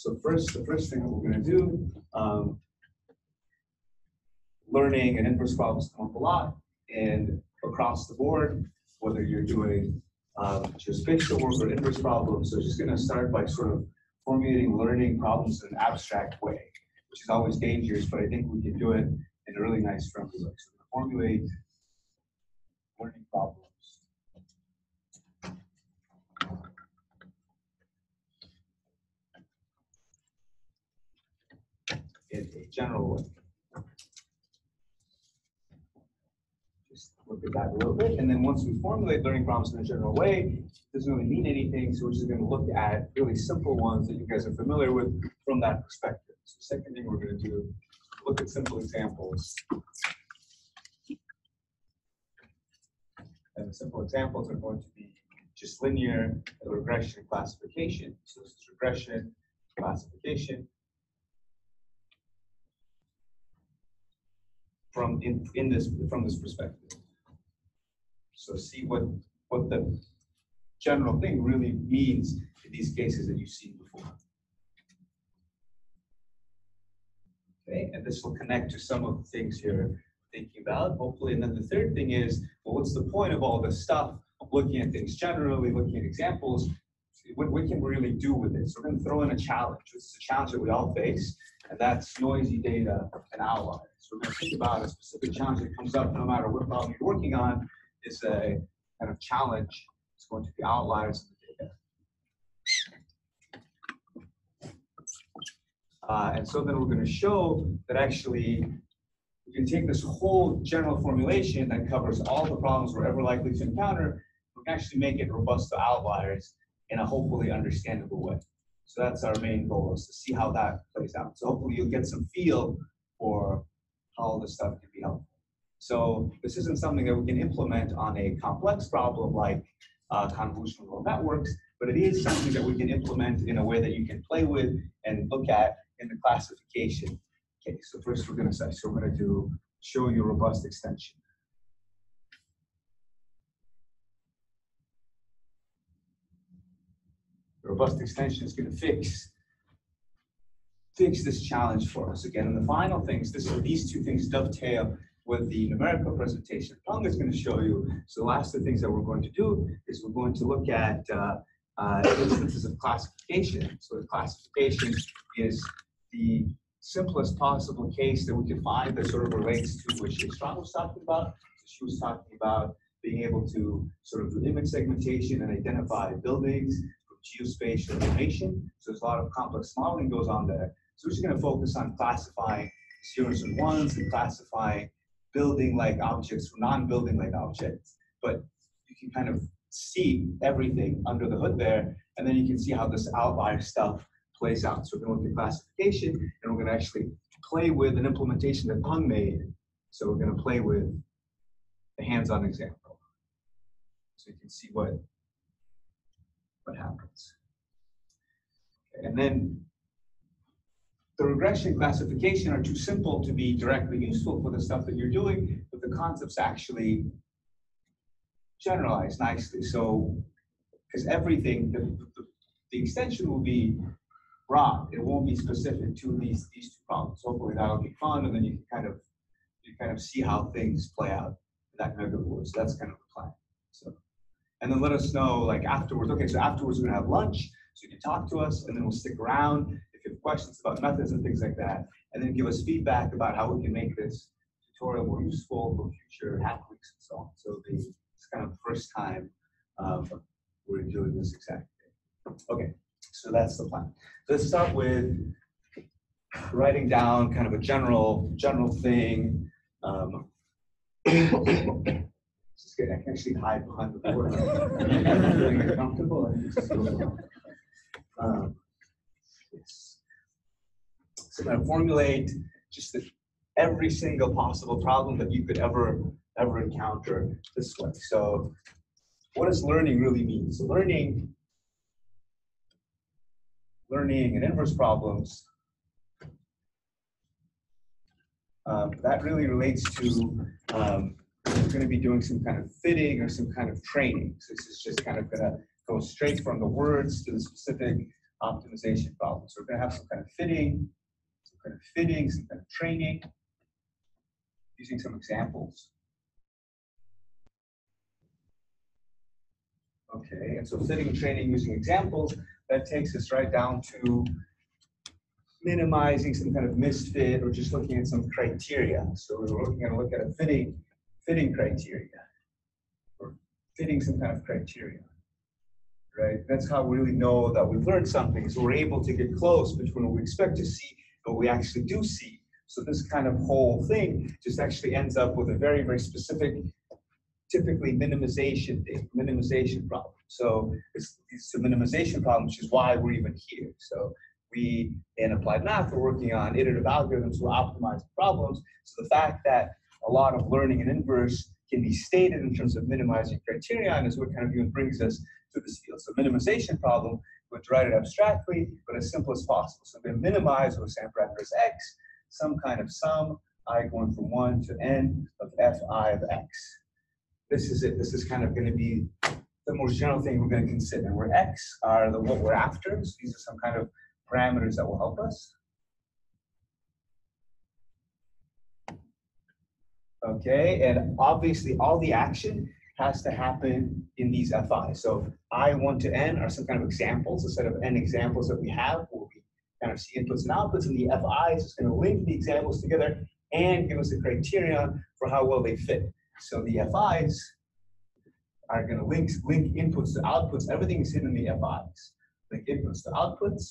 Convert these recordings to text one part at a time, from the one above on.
So first, the first thing that we're going to do, um, learning and inverse problems come up a lot, and across the board, whether you're doing um, just spatial work or inverse problems. So just going to start by sort of formulating learning problems in an abstract way, which is always dangerous, but I think we can do it in a really nice friendly way. So formulate learning problems. In a general way. Just look at that a little bit, and then once we formulate learning problems in a general way, doesn't really mean anything, so we're just gonna look at really simple ones that you guys are familiar with from that perspective. So second thing we're gonna do, look at simple examples. And the simple examples are going to be just linear regression classification. So this is regression classification. From in, in this from this perspective. So see what what the general thing really means in these cases that you've seen before. Okay, and this will connect to some of the things you're thinking about, hopefully. And then the third thing is, well, what's the point of all this stuff? Of looking at things generally, looking at examples. What, we can really do with this. We're going to throw in a challenge. This is a challenge that we all face, and that's noisy data and outliers. So we're going to think about a specific challenge that comes up no matter what problem you're working on is a kind of challenge. It's going to be outliers in the data. Uh, and so then we're going to show that actually you can take this whole general formulation that covers all the problems we're ever likely to encounter, we can actually make it robust to outliers in a hopefully understandable way. So that's our main goal is to see how that plays out. So hopefully you'll get some feel for how this stuff can be helpful. So this isn't something that we can implement on a complex problem like uh, convolutional neural networks, but it is something that we can implement in a way that you can play with and look at in the classification Okay, so first we're gonna say, so we're gonna do show you robust extension. Robust extension is gonna fix fix this challenge for us. Again, and the final things, this, these two things dovetail with the numerical presentation Peng is going to show you. So the last two things that we're going to do is we're going to look at uh, uh, instances of classification. So the classification is the simplest possible case that we can find that sort of relates to what Strong was talking about. So she was talking about being able to sort of do image segmentation and identify buildings geospatial information. So there's a lot of complex modeling goes on there. So we're just going to focus on classifying zeros and ones and classifying building-like objects from non-building-like objects. But you can kind of see everything under the hood there, and then you can see how this outlier stuff plays out. So we're going to look at classification, and we're going to actually play with an implementation that Peng made. So we're going to play with a hands-on example. So you can see what, what happens. And then the regression classification are too simple to be directly useful for the stuff that you're doing, but the concepts actually generalize nicely. So, because everything, the, the, the, extension will be broad. It won't be specific to these these two problems. Hopefully that'll be fun, and then you can kind of you kind of see how things play out in that kind of way. So that's kind of the plan. So, and then let us know like afterwards. Okay, so afterwards we're gonna have lunch, so you can talk to us, and then we'll stick around if you have questions about methods and things like that, and then give us feedback about how we can make this tutorial more useful for future hack weeks and so on. So it's kind of first time um, we're doing this exact thing. Okay. So that's the plan. Let's start with writing down kind of a general general thing. Um, just kidding, I can actually hide behind the board. I'm feeling uncomfortable. Um, yes. So I'm going to formulate just the, every single possible problem that you could ever ever encounter this way. So what does learning really mean? So learning learning and inverse problems, um, that really relates to um, we're going to be doing some kind of fitting or some kind of training. So this is just kind of going to go straight from the words to the specific optimization problem. So we're going to have some kind of fitting, some kind of fitting, some kind of training, using some examples. Okay, and so fitting training using examples, that takes us right down to minimizing some kind of misfit or just looking at some criteria. So we're looking at a look at a fitting fitting criteria or fitting some kind of criteria. Right? That's how we really know that we've learned something. So we're able to get close between what we expect to see and what we actually do see. So this kind of whole thing just actually ends up with a very, very specific, typically minimization minimization problem. So it's, it's a minimization problem, which is why we're even here. So we in applied math we're working on iterative algorithms to optimize problems. So the fact that a lot of learning in inverse can be stated in terms of minimizing criterion is what kind of even brings us to this field. So minimization problem, would write it abstractly, but as simple as possible. So we minimize with some parameters x, some kind of sum, i going from 1 to n of fi of x. This is it. This is kind of going to be the most general thing we're going to consider, where x are the what we're after. So these are some kind of parameters that will help us. Okay, and obviously all the action has to happen in these FI. So I1 to N are some kind of examples, a set of N examples that we have where we kind of see inputs and outputs, and the FIs is going to link the examples together and give us a criterion for how well they fit. So the FIs are going to link, link inputs to outputs. Everything is hidden in the FIs. Link inputs to outputs,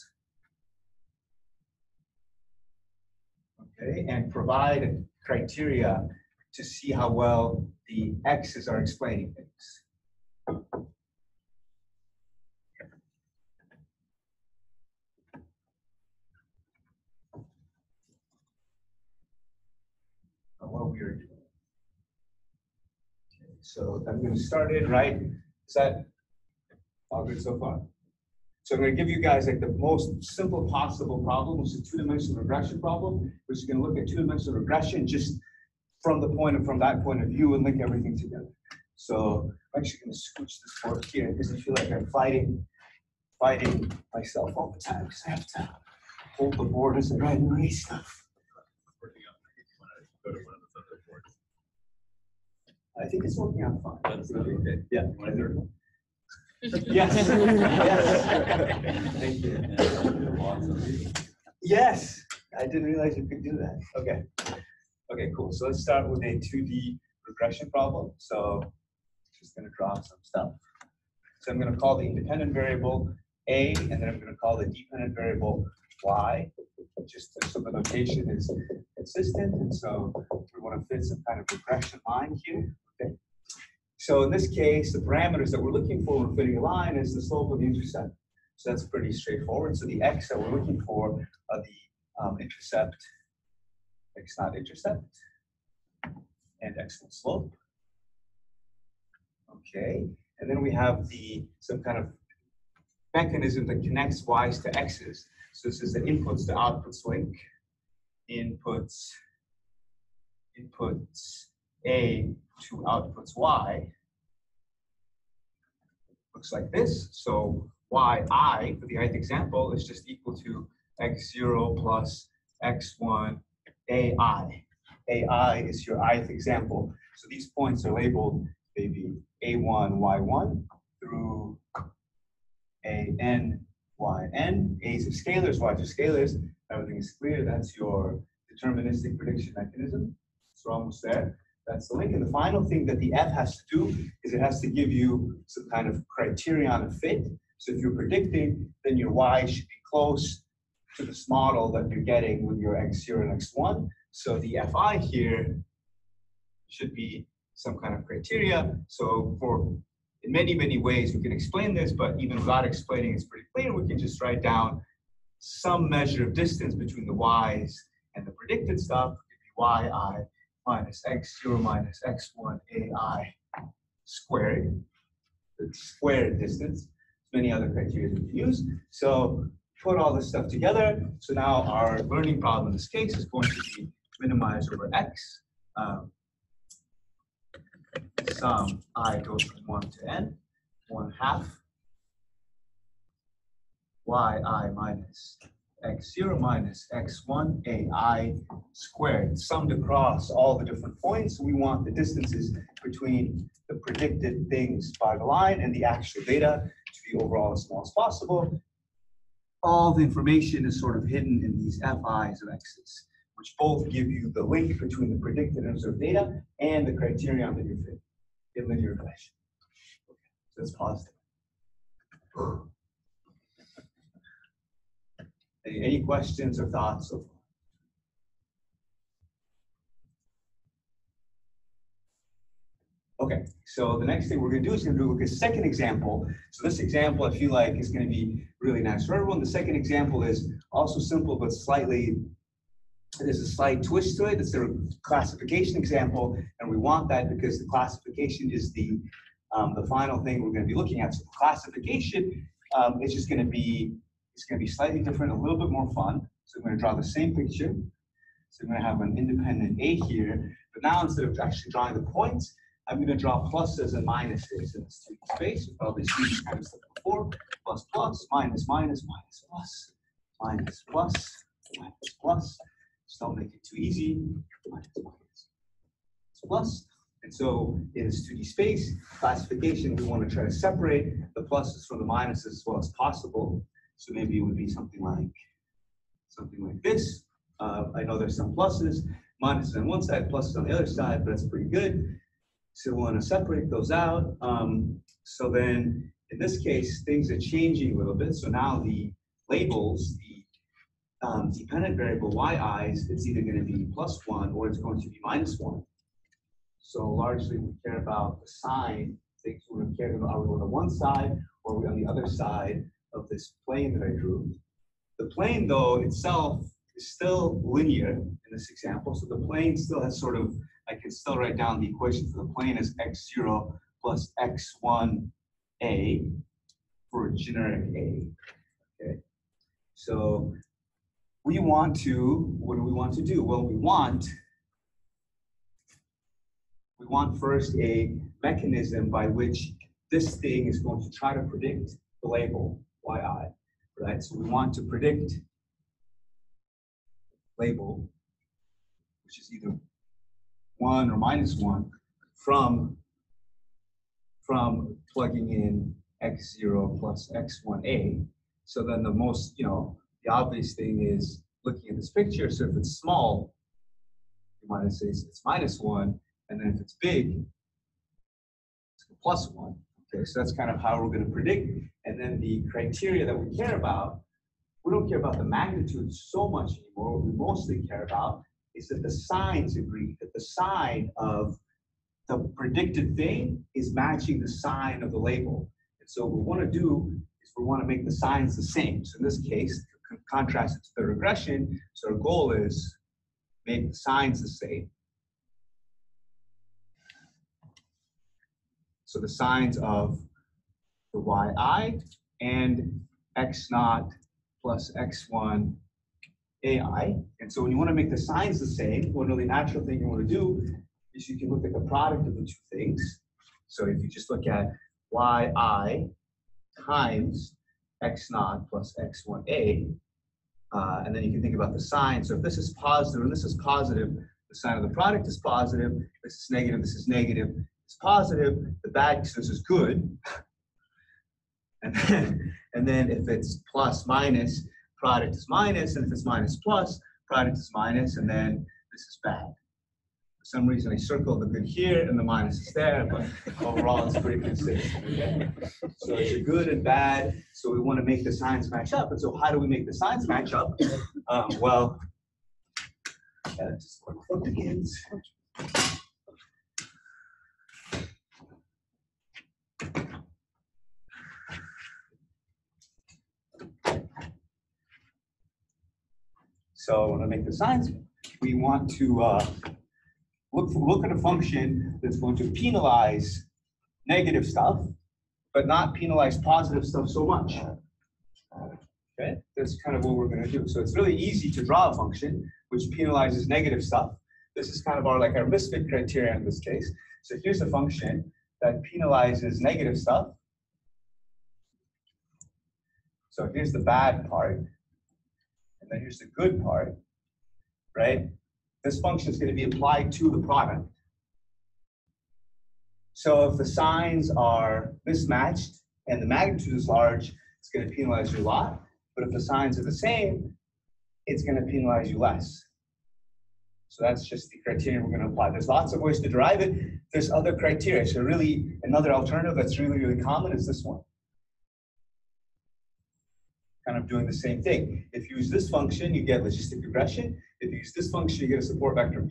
okay, and provide criteria to see how well the X's are explaining things. Uh, what we are doing. Okay, so I'm going to start it, right? Is that all good so far? So I'm going to give you guys like the most simple possible problem, which is a two-dimensional regression problem, which is going to look at two-dimensional regression just from the point of from that point of view and link everything together. So I'm actually going to scooch this board here because I feel like I'm fighting, fighting myself all the time because I have to hold the board as I write and read stuff. I think it's working out fine. That's okay. Yeah. Want a third one? Yes. yes. Thank you. Yes. I didn't realize you could do that. Okay. Okay, cool. So let's start with a 2D regression problem. So just going to draw some stuff. So I'm going to call the independent variable A, and then I'm going to call the dependent variable Y, just so the notation is consistent. And so we want to fit some kind of regression line here. Okay. So in this case, the parameters that we're looking for when fitting a line is the slope of the intercept. So that's pretty straightforward. So the x that we're looking for are the um, intercept, x naught intercept, and x naught slope. Okay, and then we have the some kind of mechanism that connects y's to x's. So this is the inputs to outputs link. Inputs, inputs A to outputs Y. Looks like this. So yi for the ith example is just equal to x0 plus x1 ai. ai is your ith example. So these points are labeled maybe a1, y1 through a n, y, n. A's are scalars, y's are scalars. Everything is clear. That's your deterministic prediction mechanism. So we're almost there. That's the link. And the final thing that the F has to do is it has to give you some kind of criterion of fit. So if you're predicting, then your Y should be close to this model that you're getting with your X0 and X1. So the Fi here should be some kind of criteria. So for in many, many ways we can explain this, but even without explaining, it's pretty clear. We can just write down some measure of distance between the Y's and the predicted stuff. It could be Yi minus x0 minus x1 ai squared, the squared distance. Many other criteria we can use. So put all this stuff together. So now our learning problem in this case is going to be minimized over x. Um, sum i goes from 1 to n, 1 half yi minus x0 minus x1 ai squared summed across all the different points. We want the distances between the predicted things by the line and the actual data to be overall as small as possible. All the information is sort of hidden in these fi's of x's, which both give you the link between the predicted and observed data and the criterion that you're fitting in linear relation. Okay, so it's positive. Any, any questions or thoughts so far? Okay, so the next thing we're going to do is going to look at a second example. So this example, I feel like, is going to be really nice for everyone. The second example is also simple, but slightly, there's a slight twist to it. It's a classification example, and we want that because the classification is the, um, the final thing we're going to be looking at. So classification um, is just going to be it's going to be slightly different, a little bit more fun. So I'm going to draw the same picture. So I'm going to have an independent A here, but now instead of actually drawing the points, I'm going to draw pluses and minuses in the student space. You've probably this kind of before. Plus, plus, minus, minus, minus, plus, minus, plus, minus, plus. Just don't make it too easy. Minus, minus, plus. And so in this 2D space classification, we want to try to separate the pluses from the minuses as well as possible. So maybe it would be something like something like this. Uh, I know there's some pluses, minuses on one side, pluses on the other side, but that's pretty good. So we want to separate those out. Um, so then in this case, things are changing a little bit. So now the labels, the um, dependent variable yi's, it's either going to be plus one or it's going to be minus one. So largely we care about the sign. Things we care about are we on the one side or are we on the other side of this plane that I drew. The plane, though, itself is still linear in this example. So the plane still has sort of, I can still write down the equation for the plane as x0 plus x1a for generic a. Okay. So we want to, what do we want to do? Well, we want, we want first a mechanism by which this thing is going to try to predict the label yi, right? So we want to predict label, which is either one or minus one, from, from plugging in x0 plus x1a. So then the most, you know, the obvious thing is looking at this picture. So if it's small, you might say it's minus one, and then if it's big, it's plus one. Okay, so that's kind of how we're going to predict. And then the criteria that we care about, we don't care about the magnitude so much anymore. What we mostly care about is that the signs agree, that the sign of the predicted thing is matching the sign of the label. And so what we want to do is we want to make the signs the same. So in this case, contrast it to the regression. So our goal is make the signs the same. So the signs of the yi and x naught plus x1 ai. And so when you want to make the signs the same, one really natural thing you want to do is you can look at the product of the two things. So if you just look at yi times x naught plus x1a, uh, and then you can think about the sign. So if this is positive and this is positive, the sign of the product is positive. This is negative, this is negative it's positive, the bad this is good. and then, and then if it's plus minus, product is minus, and if it's minus plus, product is minus, and then this is bad. For some reason, I circled the good here and the minus is there, but overall it's pretty consistent. So it's a good and bad, so we want to make the signs match up. And so how do we make the signs match up? Um, well, uh, just begins. So to make the signs, we want to uh, look, look at a function that's going to penalize negative stuff, but not penalize positive stuff so much. Okay, that's kind of what we're going to do. So it's really easy to draw a function which penalizes negative stuff. This is kind of our like our misfit criteria in this case. So here's a function that penalizes negative stuff. So here's the bad part, and here's the good part, right? This function is going to be applied to the product. So if the signs are mismatched and the magnitude is large, it's going to penalize you a lot. But if the signs are the same, it's going to penalize you less. So that's just the criteria we're going to apply. There's lots of ways to derive it. There's other criteria. So really, another alternative that's really, really common is this one. Kind of doing the same thing. If you use this function, you get logistic regression. If you use this function, you get a support vector.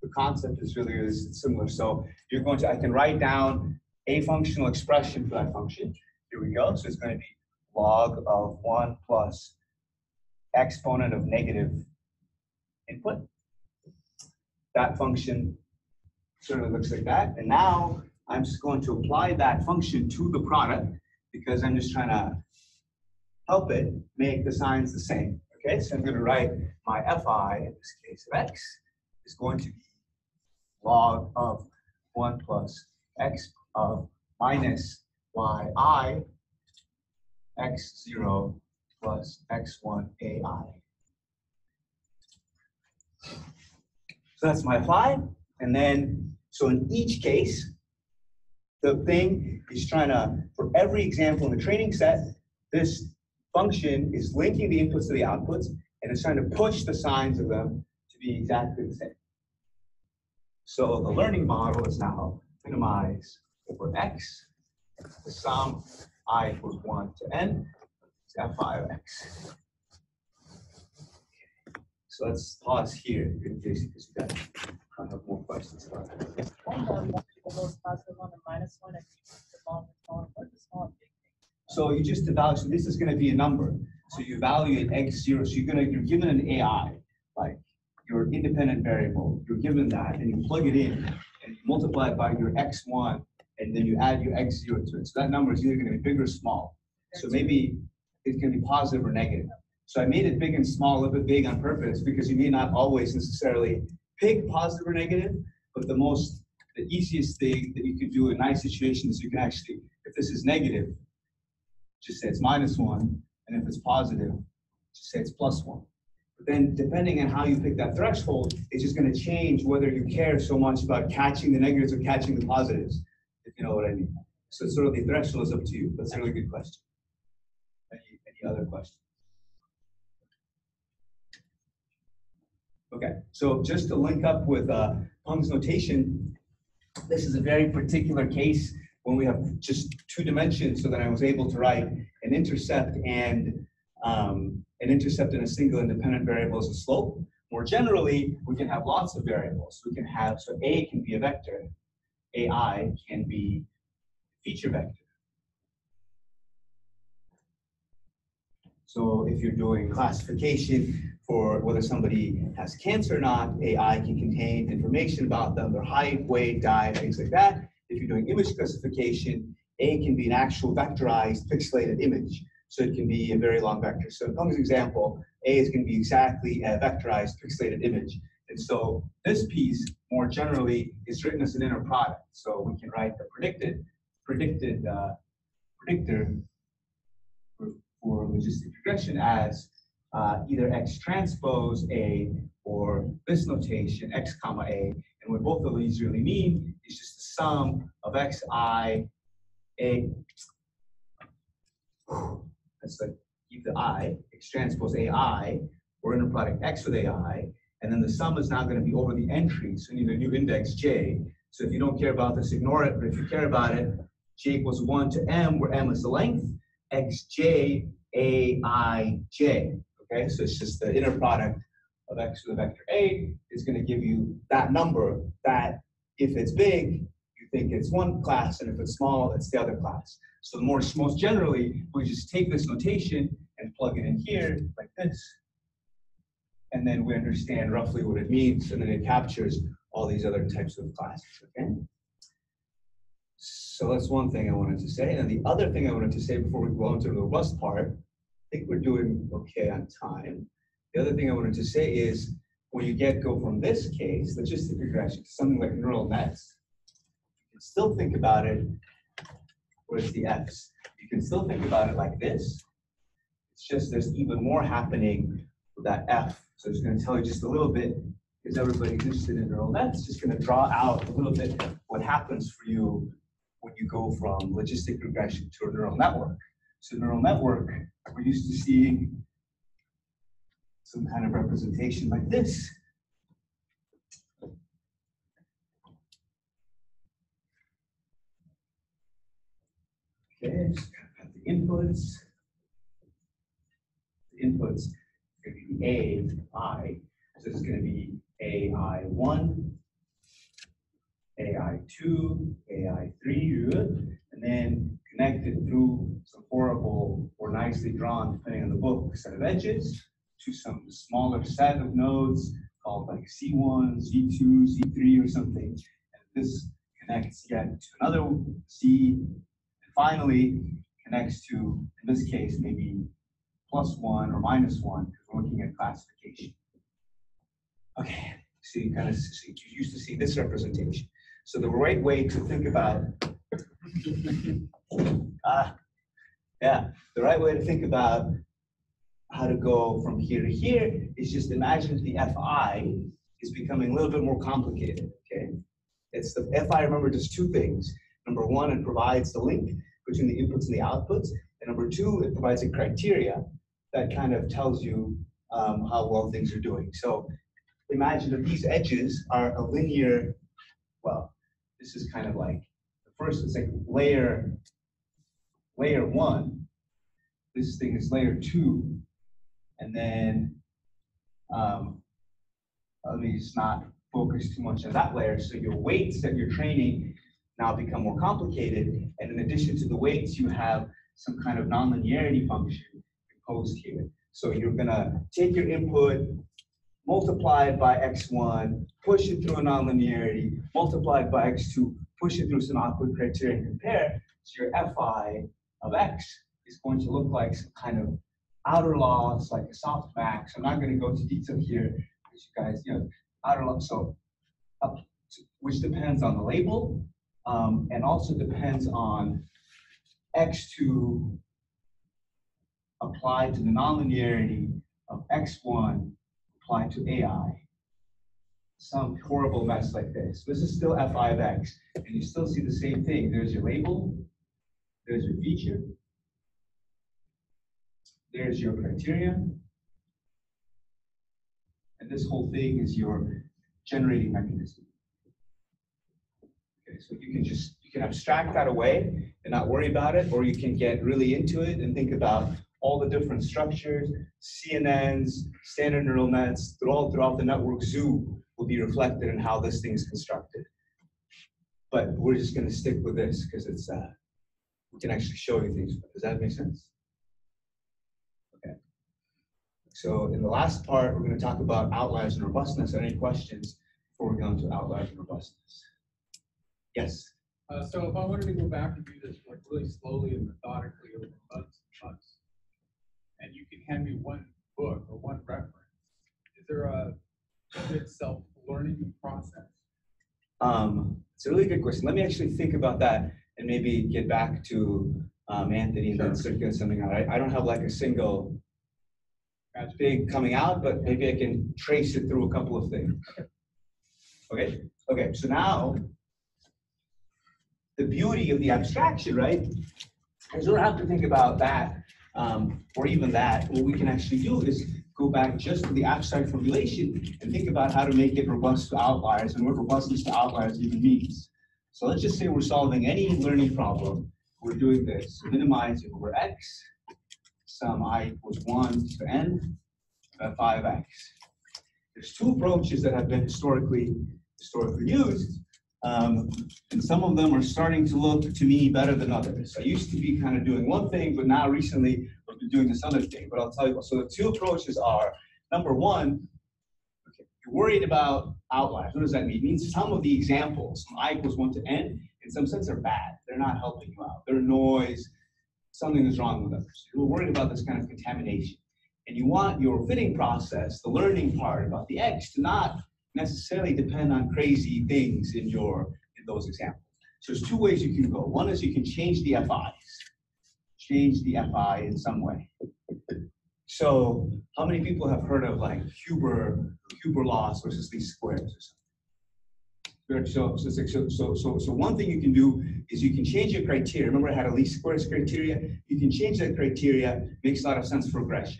The concept is really, is similar. So you're going to, I can write down a functional expression for that function. Here we go. So it's going to be log of 1 plus exponent of negative input that function sort of looks like that. And now I'm just going to apply that function to the product because I'm just trying to help it make the signs the same. Okay, so I'm going to write my fi, in this case of x, is going to be log of 1 plus x of minus yi x0 plus x1 ai. So that's my fi. And then, so in each case, the thing is trying to, for every example in the training set, this function is linking the inputs to the outputs and it's trying to push the signs of them to be exactly the same. So the learning model is now minimize over x, the sum i equals 1 to n, it's fi of x. So let's pause here in case because you guys have more questions about it. So you just evaluate, so this is going to be a number. So you evaluate x zero. So you're going to, you're given an AI, like your independent variable. You're given that and you plug it in and you multiply it by your x1 and then you add your x zero to it. So that number is either going to be big or small. So maybe it's going to be positive or negative. So I made it big and small, a little bit big on purpose because you may not always necessarily pick positive or negative, but the most, the easiest thing that you could do in nice situations, you can actually, if this is negative, just say it's minus one, and if it's positive, just say it's plus one. But then depending on how you pick that threshold, it's just gonna change whether you care so much about catching the negatives or catching the positives, if you know what I mean. So sort of the threshold is up to you. That's a really good question. Any, any other questions? Okay, so just to link up with uh, Peng's notation, this is a very particular case when we have just two dimensions so that I was able to write an intercept and um, an intercept in a single independent variable as a slope. More generally, we can have lots of variables. We can have, so A can be a vector, AI can be feature vector. So if you're doing classification for whether somebody has cancer or not, AI can contain information about them, their height, weight, diet, things like that. If you're doing image classification, A can be an actual vectorized pixelated image. So it can be a very long vector. So in Peng's example, A is going to be exactly a vectorized pixelated image. And so this piece, more generally, is written as an inner product. So we can write the predicted, predicted uh, predictor for, for logistic regression as uh, either x transpose A or this notation, x comma A. And what both of these really mean is just sum of xi, A, that's like either i, x transpose AI, or inner product x with AI, and then the sum is now going to be over the entry, so you need a new index j. So if you don't care about this, ignore it, but if you care about it, j equals 1 to m, where m is the length, xj, aij. Okay, so it's just the inner product of x with the vector a is going to give you that number that if it's big, think it's one class, and if it's small, it's the other class. So the more most generally, we just take this notation and plug it in here like this, and then we understand roughly what it means, and then it captures all these other types of classes. Okay. So that's one thing I wanted to say. And the other thing I wanted to say before we go on to the robust part I think we're doing okay on time. The other thing I wanted to say is when you get go from this case, logistic regression, to something like neural nets, can still think about it, where's the F's? You can still think about it like this, It's just there's even more happening with that F. So it's going to tell you just a little bit, because everybody's interested in neural nets, just going to draw out a little bit what happens for you when you go from logistic regression to a neural network. So neural network, we're used to seeing some kind of representation like this. Okay, just got the inputs. The inputs are going to be A, I. So is going to be AI1, AI2, AI3, and then connected through some horrible or nicely drawn, depending on the book, set of edges to some smaller set of nodes called like C1, C2, C3 or something. And this connects yet to another C, finally connects to, in this case, maybe plus one or minus one, because we're looking at classification. Okay, so you kind of see, you used to see this representation. So the right way to think about, ah, yeah, the right way to think about how to go from here to here is just imagine the FI is becoming a little bit more complicated, okay? It's the FI, remember, does two things. Number one, it provides the link between the inputs and the outputs. And number two, it provides a criteria that kind of tells you um, how well things are doing. So imagine that these edges are a linear, well, this is kind of like, the first is like layer, layer one. This thing is layer two. And then, um, let me just not focus too much on that layer. So your weights that you're training now become more complicated. And in addition to the weights, you have some kind of nonlinearity function imposed here. So you're gonna take your input, multiply it by x1, push it through a nonlinearity, multiply it by x2, push it through some output criteria and compare. So your fi of x is going to look like some kind of outer laws, like a softmax. I'm not gonna go into detail here, because you guys, you know, outer law, so, which depends on the label, um, and also depends on x2 applied to the nonlinearity of x1 applied to AI. Some horrible mess like this. This is still fi of x, and you still see the same thing. There's your label, there's your feature, there's your criteria, and this whole thing is your generating mechanism. Okay, so you can just you can abstract that away and not worry about it, or you can get really into it and think about all the different structures, CNNs, standard neural nets, all throughout the network zoo will be reflected in how this thing is constructed. But we're just going to stick with this because it's uh, we can actually show you things. Does that make sense? Okay. So in the last part, we're going to talk about outliers and robustness. Any questions before we go into outliers and robustness? Yes. Uh, so if I wanted to go back and do this like really slowly and methodically over months and months, and you can hand me one book or one reference, is there a good self-learning process? Um, it's a really good question. Let me actually think about that and maybe get back to um, Anthony and then circulate something out. I, I don't have like a single Gotcha. big coming out, but maybe I can trace it through a couple of things. Okay, okay, so now the beauty of the abstraction, right? Is we don't have to think about that um, or even that. What we can actually do is go back just to the abstract formulation and think about how to make it robust to outliers and what robustness to outliers even means. So let's just say we're solving any learning problem. We're doing this, minimizing over x, sum i equals 1 to n, of 5x. There's two approaches that have been historically historically used, um, and some of them are starting to look to me better than others. I used to be kind of doing one thing, but now recently I've been doing this other thing. But I'll tell you. So the two approaches are number one, okay, you're worried about outliers. What does that mean? It means some of the examples from i equals 1 to n, in some sense, are bad. They're not helping you out. They're noise. Something is wrong with them. So you're worried about this kind of contamination. And you want your fitting process, the learning part about the X, to not necessarily depend on crazy things in your in those examples. So there's two ways you can go. One is you can change the FIs, change the FI in some way. So how many people have heard of like Huber, Huber loss versus least squares or something? So, so, so, so, so, one thing you can do is you can change your criteria. Remember I had a least squares criteria? You can change that criteria, makes a lot of sense for regression.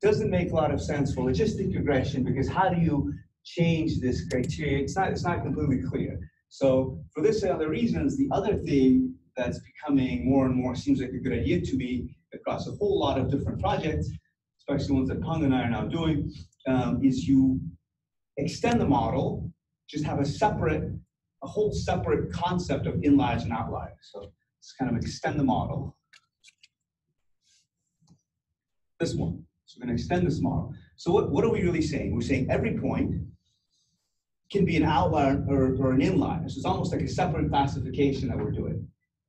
Doesn't make a lot of sense for logistic regression because how do you change this criteria? It's not, it's not completely clear. So for this and other reasons, the other thing that's becoming more and more seems like a good idea to me across a whole lot of different projects, especially ones that Peng and I are now doing, um, is you extend the model just have a separate, a whole separate concept of inliers and outliers. So let's kind of extend the model. This one. So we're going to extend this model. So what, what are we really saying? We're saying every point can be an outlier or, or an inlier. So it's almost like a separate classification that we're doing.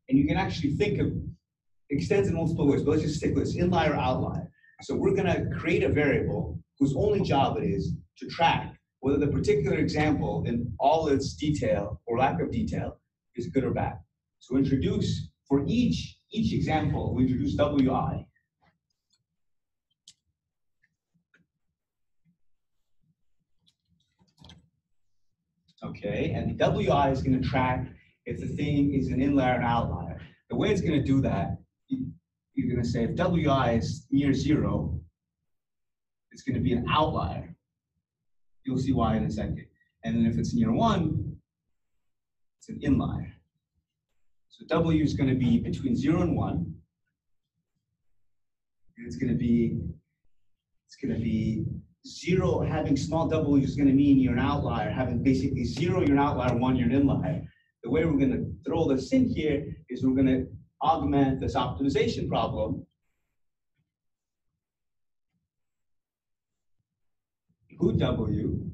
And you can actually think of extends in multiple ways, but let's just stick with this, inlier or outlier. So we're going to create a variable whose only job it is to track whether the particular example in all its detail or lack of detail is good or bad. So introduce, for each, each example, we introduce WI. Okay, and the WI is going to track if the thing is an inlier and outlier. The way it's going to do that, you're going to say if WI is near zero, it's going to be an outlier. You'll see why in a second. And then if it's near one, it's an inlier. So W is going to be between zero and one. And it's going to be, it's going to be zero, having small w is going to mean you're an outlier. Having basically zero, you're an outlier, one, you're an inlier. The way we're going to throw this in here is we're going to augment this optimization problem who W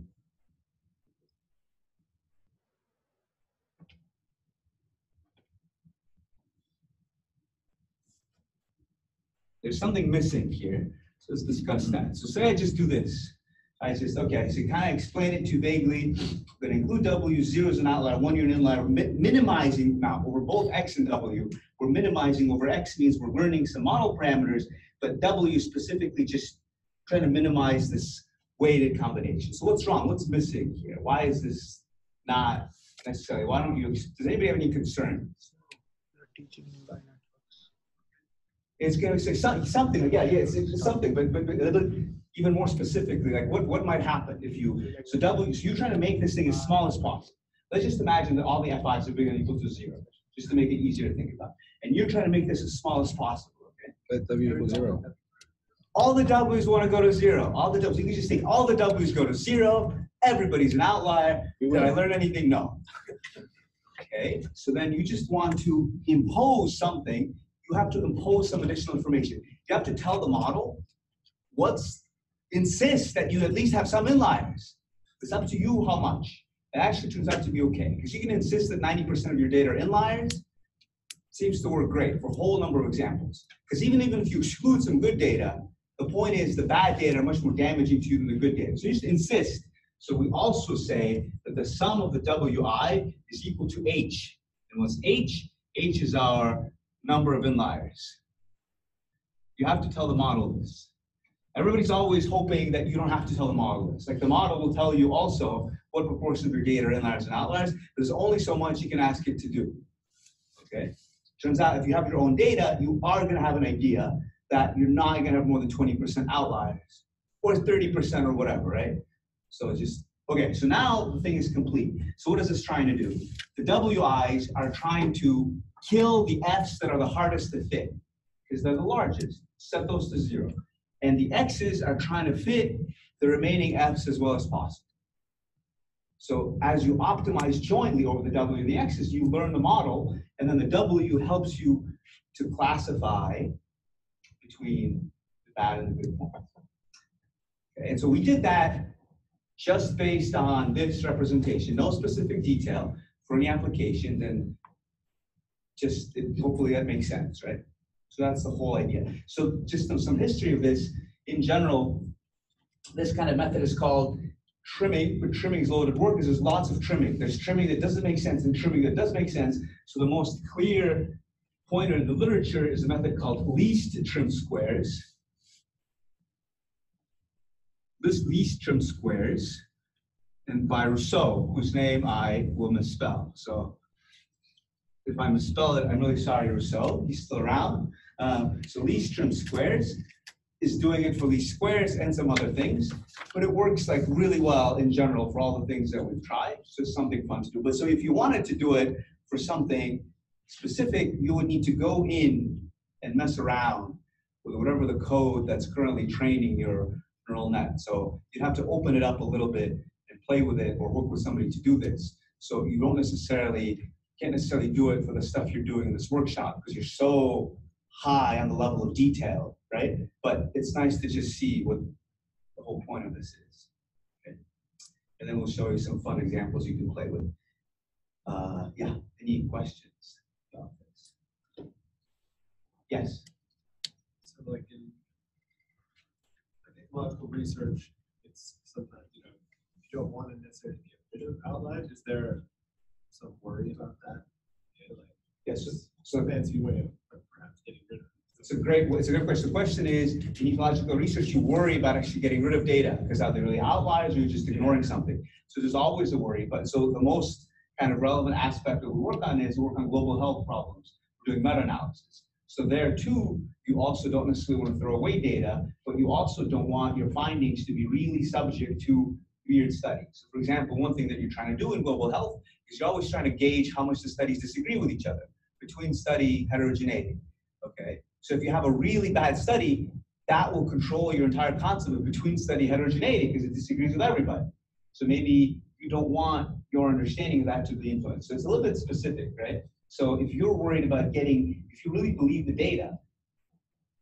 There's something missing here. So let's discuss that. So say I just do this. I just, okay, so kind of explain it too vaguely. To include W, zero as an outlier, one unit inlier, mi minimizing now over both X and W. We're minimizing over X means we're learning some model parameters, but W specifically just trying to minimize this weighted combination. So what's wrong? What's missing here? Why is this not necessarily? Why don't you, does anybody have any concerns? It's going to say something, yeah, yeah, it's, it's something, but, but, but even more specifically, like what, what might happen if you, so W, so you're trying to make this thing as small as possible. Let's just imagine that all the FIs are bigger than equal to zero, just to make it easier to think about. And you're trying to make this as small as possible, okay? Let W equal zero. All the W's want to go to zero. All the W's. You can just think all the W's go to zero. Everybody's an outlier. Did I learn anything? No. okay. So then you just want to impose something. You have to impose some additional information. You have to tell the model what's insist that you at least have some inliers. It's up to you how much. It actually turns out to be okay because you can insist that 90% of your data are inliers. Seems to work great for a whole number of examples. Because even, even if you exclude some good data, the point is the bad data are much more damaging to you than the good data. So you just insist. So we also say that the sum of the WI is equal to H. And what's H? H is our number of inliers. You have to tell the model this. Everybody's always hoping that you don't have to tell the model this. Like the model will tell you also what proportion of your data are inliers and outliers. There's only so much you can ask it to do. Okay? Turns out if you have your own data, you are going to have an idea that you're not going to have more than 20% outliers or 30% or whatever, right? So it's just, okay, so now the thing is complete. So what is this trying to do? The WIs are trying to kill the Fs that are the hardest to fit because they're the largest, set those to zero. And the X's are trying to fit the remaining Fs as well as possible. So as you optimize jointly over the W and the X's, you learn the model, and then the W helps you to classify between the bad and the good. Okay, and so we did that just based on this representation, no specific detail for any applications, and just it, hopefully that makes sense, right? So that's the whole idea. So just some, some history of this, in general, this kind of method is called trimming, but trimming is a loaded work because there's lots of trimming. There's trimming that doesn't make sense and trimming that does make sense. So the most clear pointer in the literature is a method called least trimmed squares. this least trimmed squares, and by Rousseeuw, whose name I will misspell. So if I misspell it, I'm really sorry, Rousseeuw. He's still around. Um, so least squares is doing it for least squares and some other things, but it works like really well in general for all the things that we've tried. So it's something fun to do. But so if you wanted to do it for something specific, you would need to go in and mess around with whatever the code that's currently training your neural net. So you'd have to open it up a little bit and play with it or work with somebody to do this. So you don't necessarily can't necessarily do it for the stuff you're doing in this workshop because you're so high on the level of detail, right? But it's nice to just see what the whole point of this is. Okay? And then we'll show you some fun examples you can play with. Uh, yeah, any questions about this? Yes. So like in technological research, it's sometimes, you know, you don't want to necessarily get rid of outliers. Is there some worry about that? Yeah, like, Yes. So, so so a fancy way of perhaps getting rid of. it's a great, it's a good question. The question is, in ecological research, you worry about actually getting rid of data because are they really outliers or you're just ignoring something? So there's always a worry. But so the most kind of relevant aspect that we work on is we work on global health problems. We're doing meta-analysis. So there too, you also don't necessarily want to throw away data, but you also don't want your findings to be really subject to weird. So for example, one thing that you're trying to do in global health is you're always trying to gauge how much the studies disagree with each other between study heterogeneity. Okay, so if you have a really bad study, that will control your entire concept of between study heterogeneity because it disagrees with everybody. So maybe you don't want your understanding of that to be influenced. So it's a little bit specific, right? So if you're worried about getting, if you really believe the data,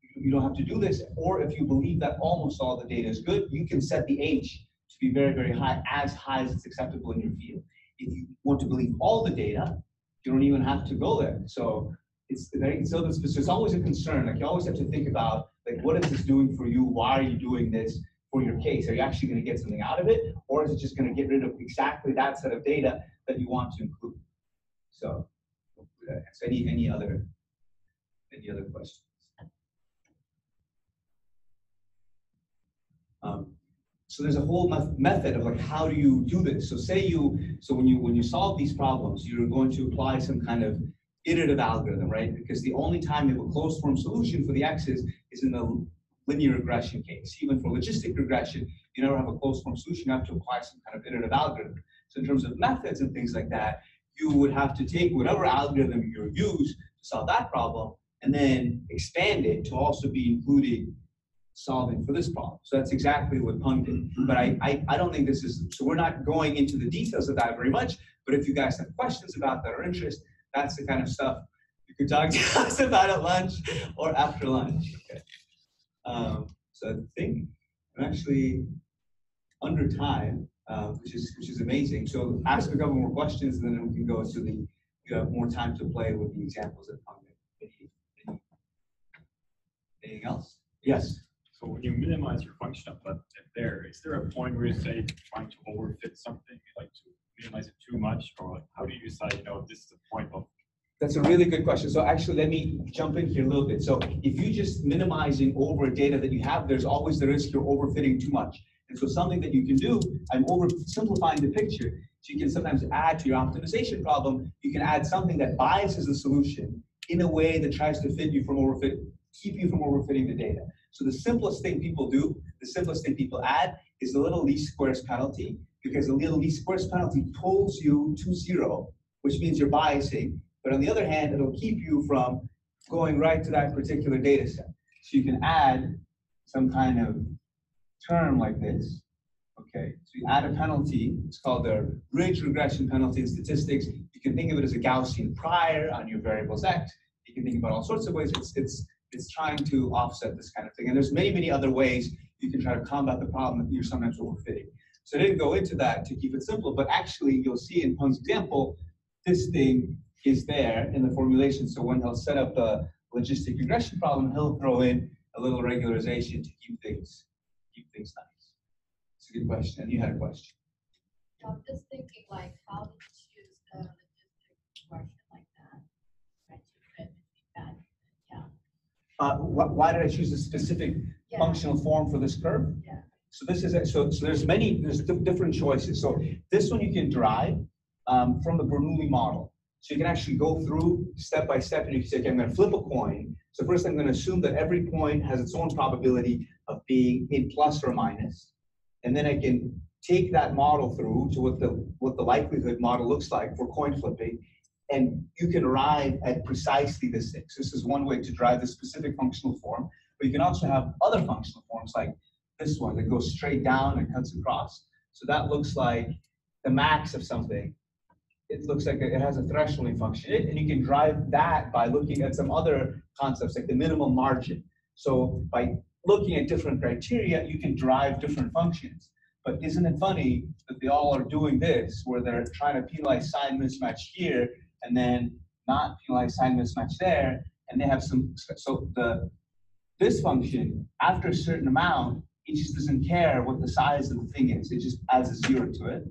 you- you don't have to do this. Or if you believe that almost all the data is good, you can set the H to be very, very high, as high as it's acceptable in your field. If you want to believe all the data, you don't even have to go there. So it's very so there's, there's always a concern. Like you always have to think about like what is this doing for you? Why are you doing this for your case? Are you actually going to get something out of it, or is it just going to get rid of exactly that set of data that you want to include? So, so any any other any other questions? Um, so there's a whole method of like how do you do this? So say you so when you when you solve these problems, you're going to apply some kind of iterative algorithm, right? Because the only time you have a closed form solution for the x's is in the linear regression case. Even for logistic regression, you never have a closed form solution. You have to apply some kind of iterative algorithm. So in terms of methods and things like that, you would have to take whatever algorithm you use to solve that problem and then expand it to also be including solving for this problem. So that's exactly what Peng did. But I, I, I don't think this is, so we're not going into the details of that very much, but if you guys have questions about that or interest, that's the kind of stuff you could talk to us about at lunch or after lunch. Okay. Um, so I think I'm actually under time, uh, which is which is amazing. So ask a couple more questions, and then we can go into the. You have more time to play with the examples that Peng did. Any- any- Anything else? Yes. So when you minimize your function up there, is there a point where you say trying to overfit something, you like to minimize it too much, or how do you decide, you know, this is the point of That's a really good question. So actually, let me jump in here a little bit. So if you just minimizing over data that you have, there's always the risk you're overfitting too much. And so something that you can do, I'm oversimplifying the picture. So you can sometimes add to your optimization problem, you can add something that biases the solution in a way that tries to fit you from overfit, keep you from overfitting the data. So the simplest thing people do, the simplest thing people add is the little least squares penalty, because the little least squares penalty pulls you to zero, which means you're biasing. But on the other hand, it'll keep you from going right to that particular data set. So you can add some kind of term like this. Okay, so you add a penalty, it's called the ridge regression penalty in statistics. You can think of it as a Gaussian prior on your variables x. You can think about all sorts of ways. It's, it's, it's trying to offset this kind of thing. And there's many, many other ways you can try to combat the problem that you're sometimes overfitting. So I didn't go into that to keep it simple, but actually you'll see in Peng's example, this thing is there in the formulation. So when he'll set up the logistic regression problem, he'll throw in a little regularization to keep things keep things nice. It's a good question. And you had a question. I'm just thinking like, how you choose the logistic question like that? Right, you fit between that, yeah, Uh, wh- why did I choose a specific yeah, functional form for this curve? yeah. So this is, so, so there's many, there's different choices. So this one you can derive um, from the Bernoulli model. So you can actually go through step by step and you can say, okay, I'm gonna flip a coin. So first I'm gonna assume that every point has its own probability of being in plus or minus. And then I can take that model through to what the, what the likelihood model looks like for coin flipping. And you can arrive at precisely thing. So this is one way to drive the specific functional form. But you can also have other functional forms like this one that goes straight down and cuts across. So that looks like the max of something. It looks like it has a thresholding function, and you can drive that by looking at some other concepts like the minimum margin. So by looking at different criteria, you can drive different functions. But isn't it funny that they all are doing this, where they're trying to penalize sign mismatch here, and then not penalize sign mismatch there, and they have some, so the, this function, after a certain amount, it just doesn't care what the size of the thing is, it just adds a zero to it.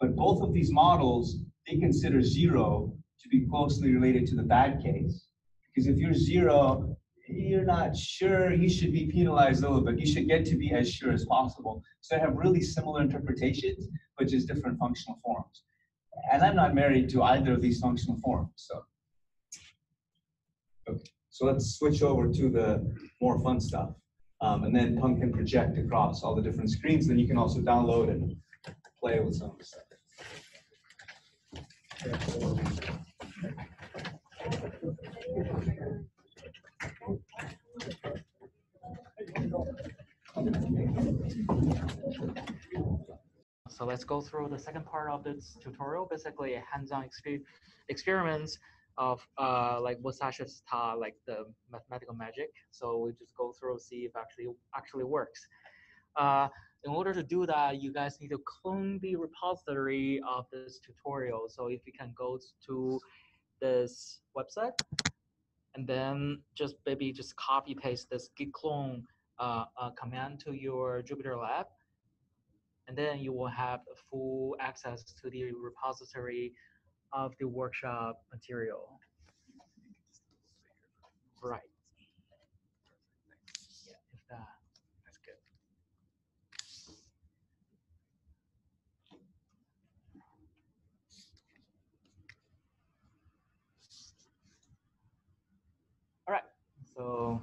But both of these models, they consider zero to be closely related to the bad case. Because if you're zero, you're not sure, you should be penalized a little bit. You should get to be as sure as possible. So they have really similar interpretations, but just different functional forms. And I'm not married to either of these functional forms, so. Okay, so let's switch over to the more fun stuff. Um, and then Peng can project across all the different screens, then you can also download and play with some of the stuff. So let's go through the second part of this tutorial, basically a hands-on exper- experiments of uh, like what Sasha taught, like the mathematical magic. So we just go through, see if actually actually works. Uh, in order to do that, you guys need to clone the repository of this tutorial. So if you can go to this website, and then just maybe just copy paste this git clone uh, uh, command to your Jupyter Lab, and then you will have full access to the repository of the workshop material. Right. Yeah, if that, that's good. All right, so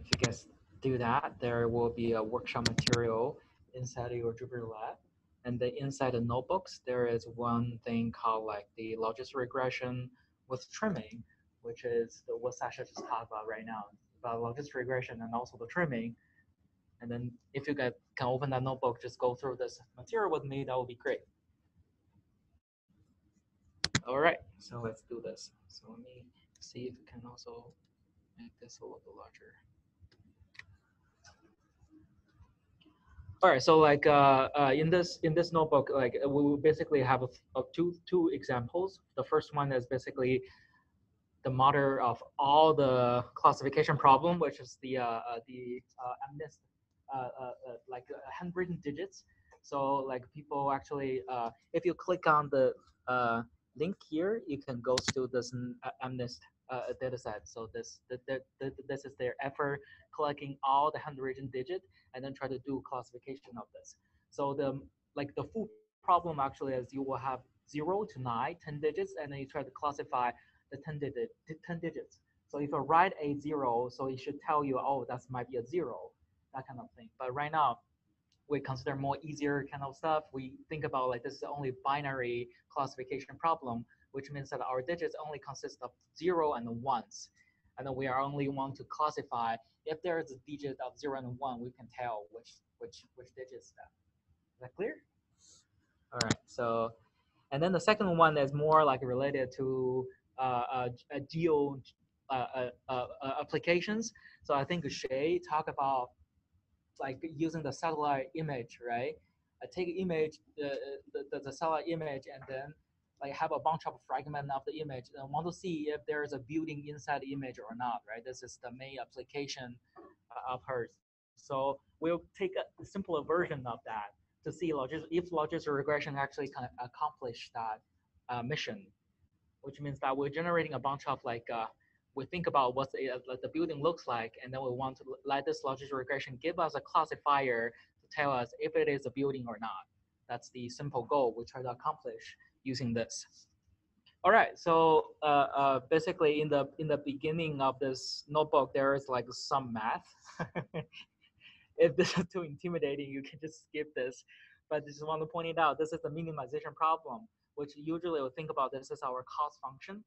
if you guys do that, there will be a workshop material inside your Jupyter Lab. And then inside the notebooks, there is one thing called like the logistic regression with trimming, which is the, what Sasha just talked about right now, about logistic regression and also the trimming. And then if you guys can open that notebook, just go through this material with me, that would be great. All right, so let's do this. So let me see if we can also make this a little bit larger. All right, so like uh, uh, in this in this notebook, like uh, we basically have a, a two two examples. The first one is basically the model of all the classification problem, which is the uh, uh, the uh, MNIST, uh, uh, uh, like uh, handwritten digits. So like people actually, uh, if you click on the uh, link here, you can go to this mm, uh, uh, data set. So this the, the, the, this is their effort collecting all the handwritten digit and then try to do classification of this. So the like the full problem actually is you will have zero to nine, 10 digits, and then you try to classify the 10 digit, 10 digits. So if you write a zero, so it should tell you, oh, that might be a zero, that kind of thing. But right now, we consider more easier kind of stuff. We think about like this is only binary classification problem, which means that our digits only consist of zero and ones. And we are only want to classify if there is a digit of zero and one, we can tell which which which digit is that. Is that clear? All right. So, and then the second one is more like related to uh, uh, uh, geo uh, uh, uh, uh, applications. So I think Shay talked about like using the satellite image, right? I take image, the, the, the satellite image, and then like have a bunch of fragment of the image and want to see if there is a building inside the image or not, right? This is the main application uh, of hers. So we'll take a simpler version of that to see logis- if logistic regression actually can accomplish that uh, mission, which means that we're generating a bunch of like uh, we think about what the, uh, the building looks like, and then we want to let this logistic regression give us a classifier to tell us if it is a building or not. That's the simple goal we try to accomplish using this. All right, so uh, uh, basically in the in the beginning of this notebook, there is like some math. if this is too intimidating, you can just skip this. But just want to point it out, this is the minimization problem, which usually we think about this as our cost function.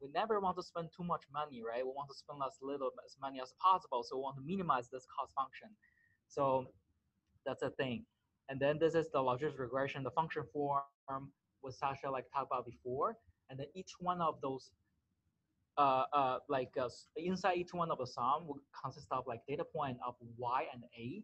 We never want to spend too much money, right? We want to spend as little as money as possible. So we want to minimize this cost function. So that's a thing. And then this is the logistic regression, the function form, what Sasha like talked about before. And then each one of those, uh, uh, like uh, inside each one of the sum will consist of like data point of y and a.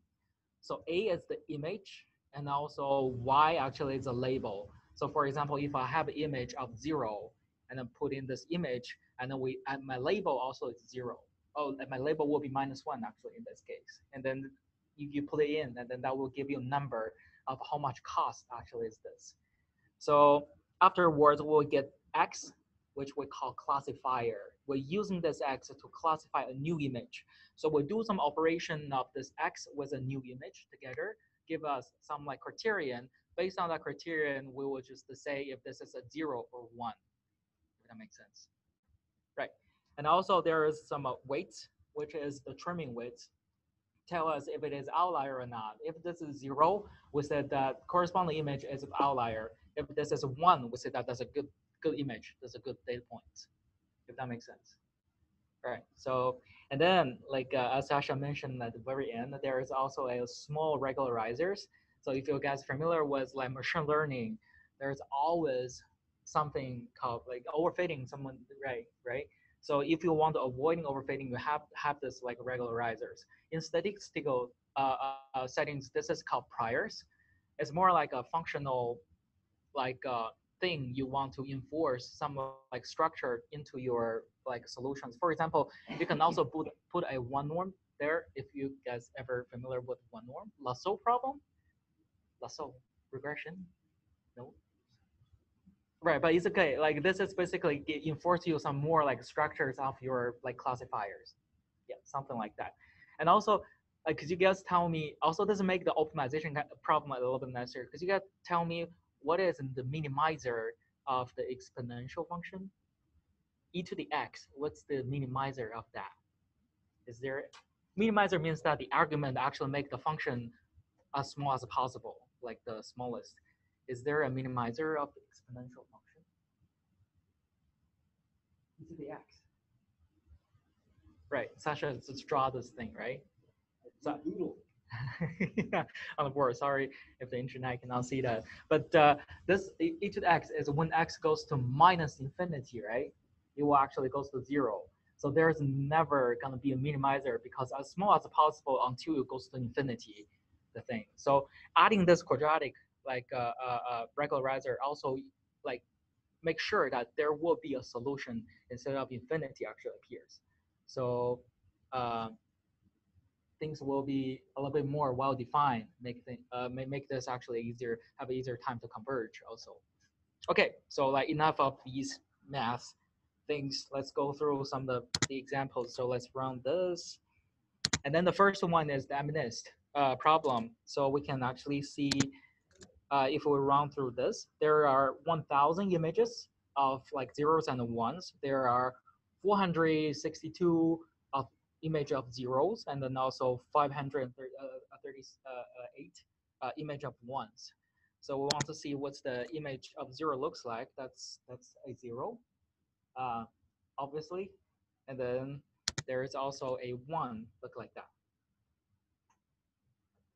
So a is the image, and also y actually is a label. So for example, if I have an image of zero, and then put in this image, and then we and my label also is zero. Oh, and my label will be minus one actually in this case. And then you, you put it in, and then that will give you a number of how much cost actually is this. So afterwards, we'll get x, which we call classifier. We're using this x to classify a new image. So we'll do some operation of this x with a new image together, give us some like criterion. Based on that criterion, we will just say if this is a zero or one. If that makes sense. Right. And also there is some uh, weight, which is the trimming weight. Tell us if it is outlier or not. If this is zero, we said that corresponding image is an outlier. If this is one, we say that that's a good good image. That's a good data point. If that makes sense. All right. So and then like uh, as Sasha mentioned at the very end, there is also a small regularizers. So if you guys familiar with like machine learning, there's always something called like overfitting someone right right so if you want to avoid overfitting you have have this like regularizers in statistical uh, uh, settings this is called priors it's more like a functional like uh, thing you want to enforce some like structure into your like solutions for example you can also put put a one norm there if you guys ever familiar with one norm lasso problem lasso regression no Right, but it's okay. Like this is basically it enforce you some more like structures of your like classifiers. Yeah, something like that. And also, like, could you guys tell me? Also, does it make the optimization problem a little bit nicer? Could you guys tell me what is the minimizer of the exponential function? e to the x. What's the minimizer of that? Is there minimizer means that the argument actually make the function as small as possible, like the smallest. Is there a minimizer of the exponential function? e to the x. Right, Sasha, just draw this thing, right? So, on the board. Sorry if the internet cannot see that. But uh, this e e to the x is when x goes to minus infinity, right? It will actually goes to zero. So there's never gonna be a minimizer because as small as possible until it goes to infinity, the thing. So adding this quadratic like uh, uh, uh, regularizer also like make sure that there will be a solution instead of infinity actually appears. So uh, things will be a little bit more well defined, make thing, uh, make, this actually easier, have easier time to converge also. Okay, so like enough of these math things. Let's go through some of the, the examples. So let's run this. And then the first one is the MNIST uh, problem. So we can actually see uh, if we run through this, there are 1,000 images of like zeros and ones. There are 462 of image of zeros, and then also 538 uh, image of ones. So we want to see what's the image of zero looks like. That's that's a zero, uh, obviously, and then there is also a one look like that.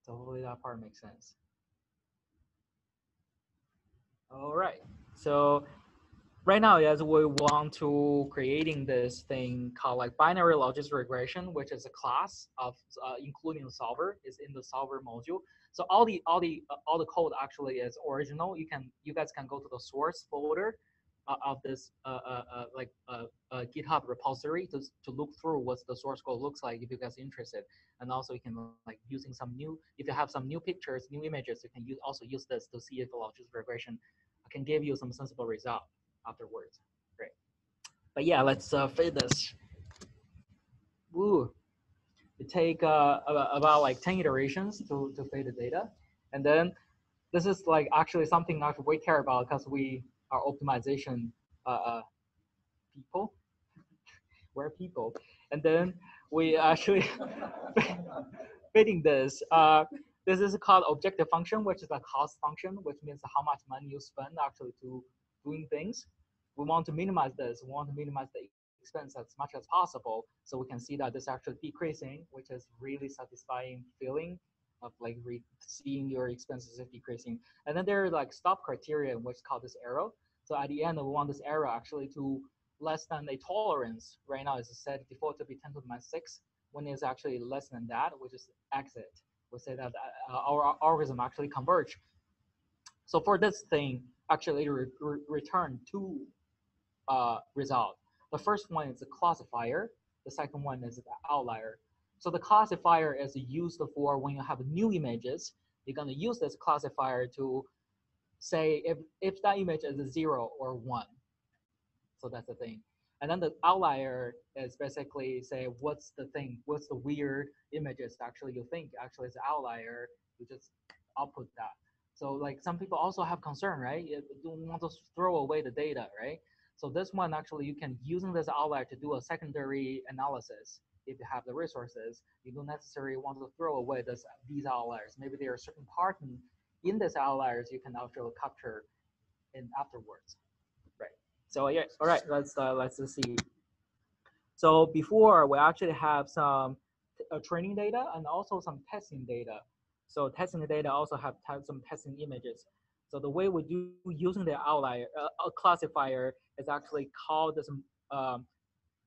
So hopefully that part makes sense. All right. So right now, yes, we want to creating this thing called like binary logistic regression, which is a class of uh, including the solver is in the solver module. So all the all the uh, all the code actually is original. You can you guys can go to the source folder uh, of this uh, uh, uh, like GitHub repository to to look through what the source code looks like if you guys are interested. And also you can like using some new if you have some new pictures, new images, you can use also use this to see if the logistic regression can give you some sensible result afterwards. Great. But yeah, let's uh, fit this Ooh, it take uh, about, like 10 iterations to, to fit the data. And then this is like actually something that we care about because we are optimization uh, uh, people. We're people. And then we actually fitting this. Uh, this is called objective function, which is a cost function, which means how much money you spend actually to doing things. We want to minimize this. We want to minimize the expense as much as possible. So we can see that this actually decreasing, which is really satisfying feeling of like re- seeing your expenses decreasing. And then there are like stop criteria, which is called this arrow. So at the end, we want this arrow actually to less than a tolerance. Right now, it's set default to be 10 to the minus 6. When it's actually less than that, we just exit. We say that uh, our algorithm actually converge. So for this thing, actually re re return two uh, result. The first one is a classifier. The second one is the outlier. So the classifier is used for when you have new images, you're gonna use this classifier to say if, if that image is a zero or one. So that's the thing. And then the outlier is basically say what's the thing, what's the weird images actually you think actually is an outlier, you just output that. So like some people also have concern, right? You don't want to throw away the data, right? So this one actually you can using this outlier to do a secondary analysis if you have the resources. You don't necessarily want to throw away this these outliers. Maybe there are certain parts in, this outliers you can actually capture in afterwards. Right. So yeah, all right, let's uh, let's see. So before we actually have some uh, training data and also some testing data. So testing data also have some testing images. So the way we do using the outlier uh, classifier is actually called this um,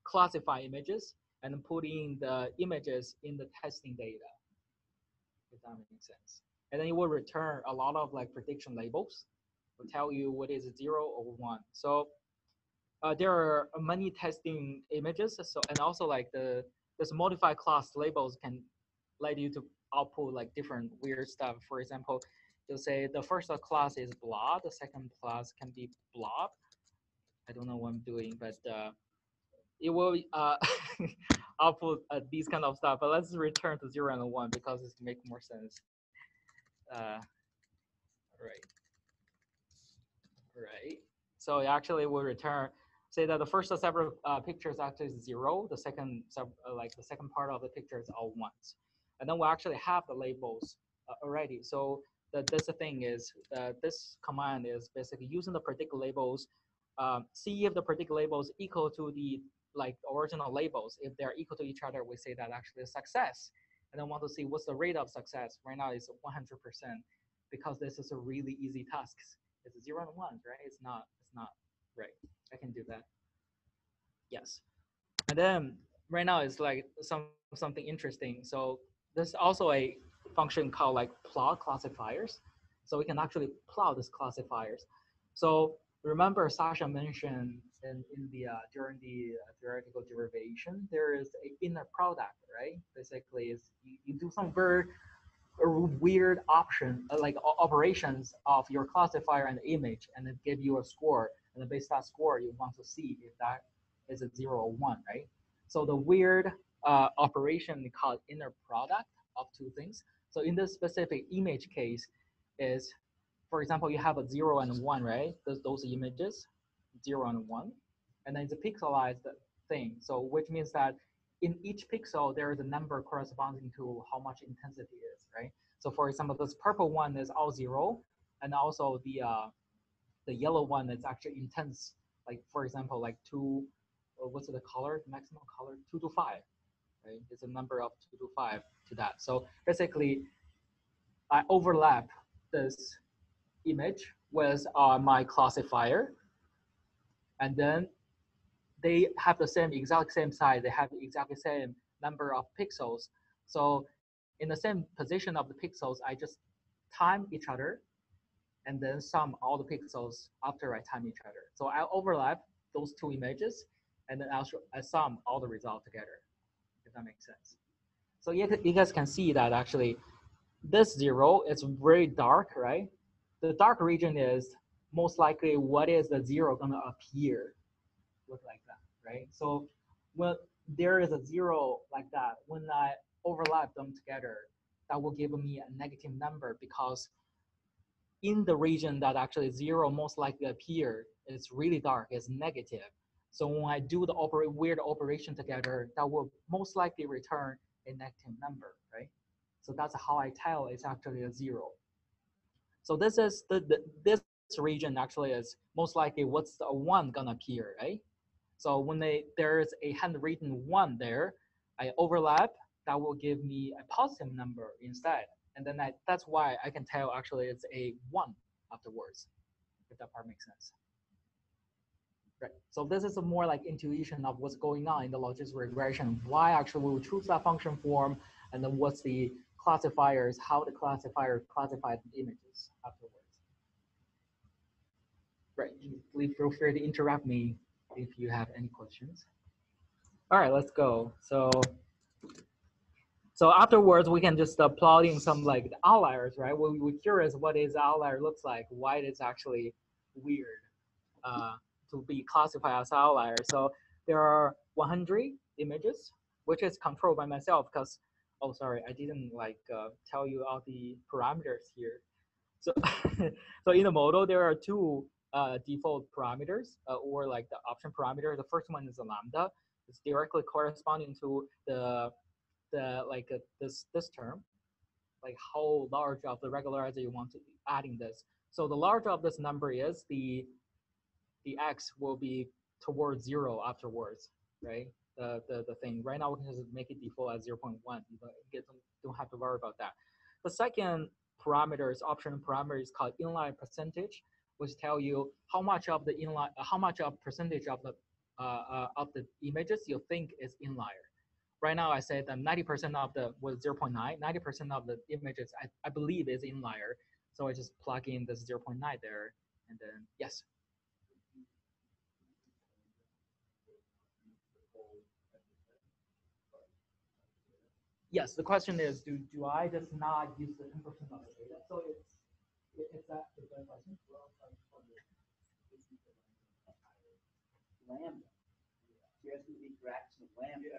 classify images and putting the images in the testing data. If that makes sense. And then it will return a lot of like prediction labels. Will tell you what is zero or one. So uh, there are many testing images. So and also like the this modified class labels can let you to output like different weird stuff. For example, you'll say the first class is blob, the second class can be blob. I don't know what I'm doing, but uh, it will uh, output uh, these kind of stuff. But let's return to zero and one because it makes more sense. Uh, right. Right. So it actually will return, say that the first several uh, pictures actually is zero. The second, uh, like the second part of the picture is all ones. And then we actually have the labels uh, already. So the, this thing is, uh, this command is basically using the predict labels, um, see if the predict labels equal to the like original labels. If they're equal to each other, we say that actually success. And then want to see what's the rate of success. Right now it's 100% because this is a really easy task. It's zero and one, right? It's not, it's not, right. I can do that. Yes. And then right now it's like some something interesting. So there's also a function called like plot classifiers. So we can actually plot these classifiers. So remember Sasha mentioned in, in the uh, during the uh, theoretical derivation, there is a inner product, right? Basically, is you, you do some very weird option uh, like operations of your classifier and image, and then give you a score. And then based on that score, you want to see if that is a zero or one, right? So the weird uh, operation called inner product of two things. So in this specific image case, is for example, you have a zero and one, right? Those, those images, zero and one, and then it's a pixelized thing. So which means that in each pixel, there is a number corresponding to how much intensity is, right? So for example, this purple one is all zero, and also the uh, the yellow one is actually intense. Like for example, like two, what's the color? Maximum color two to five, right? It's a number of two to five to that. So basically, I overlap this image with uh, my classifier, and then they have the same exact same size. They have exactly same number of pixels. So in the same position of the pixels, I just time each other and then sum all the pixels after I time each other. So I overlap those two images and then I'll I sum all the results together, if that makes sense. So you guys can see that actually this zero is very dark, right? The dark region is most likely what is the zero gonna appear, look like that, right? So when there is a zero like that, when I overlap them together, that will give me a negative number because in the region that actually zero most likely appear, it's really dark, it's negative. So when I do the operate weird operation together, that will most likely return a negative number, right? So that's how I tell it's actually a zero. So this is the, the this region actually is most likely what's the one gonna appear, right? So when they, there's a handwritten one there, I overlap, that will give me a positive number instead. And then I, that's why I can tell actually it's a one afterwards, if that part makes sense. Right. So this is a more like intuition of what's going on in the logistic regression, why actually we choose that function form, and then what's the classifiers, how the classifier classified the images afterwards. Right. Please feel free to interrupt me if you have any questions. All right, let's go. So, so afterwards we can just uh, plot in some like outliers, right? We, we're curious what is outlier looks like, why it is actually weird uh, to be classified as outlier. So there are 100 images, which is controlled by myself because, oh, sorry, I didn't like uh, tell you all the parameters here. So, so in the model, there are two uh, default parameters uh, or like the option parameter. The first one is a lambda. It's directly corresponding to the the like uh, this this term, like how large of the regularizer you want to be adding this. So the larger of this number is the the x will be towards zero afterwards, right? The the the thing right now we can just make it default 0 0.1. You don't, don't have to worry about that. The second parameter is option parameter is called inlier percentage which tell you how much of the inlier, how much of percentage of the uh, uh, of the images you think is inlier. Right now, I said that 90% of the was 0.9, 90% of the images I, I believe is inlier. So I just plug in this 0.9 there, and then yes. Yes, the question is, do do I just not use the 10% of the data? So it's it's that a question? lambda. The interaction of lambda.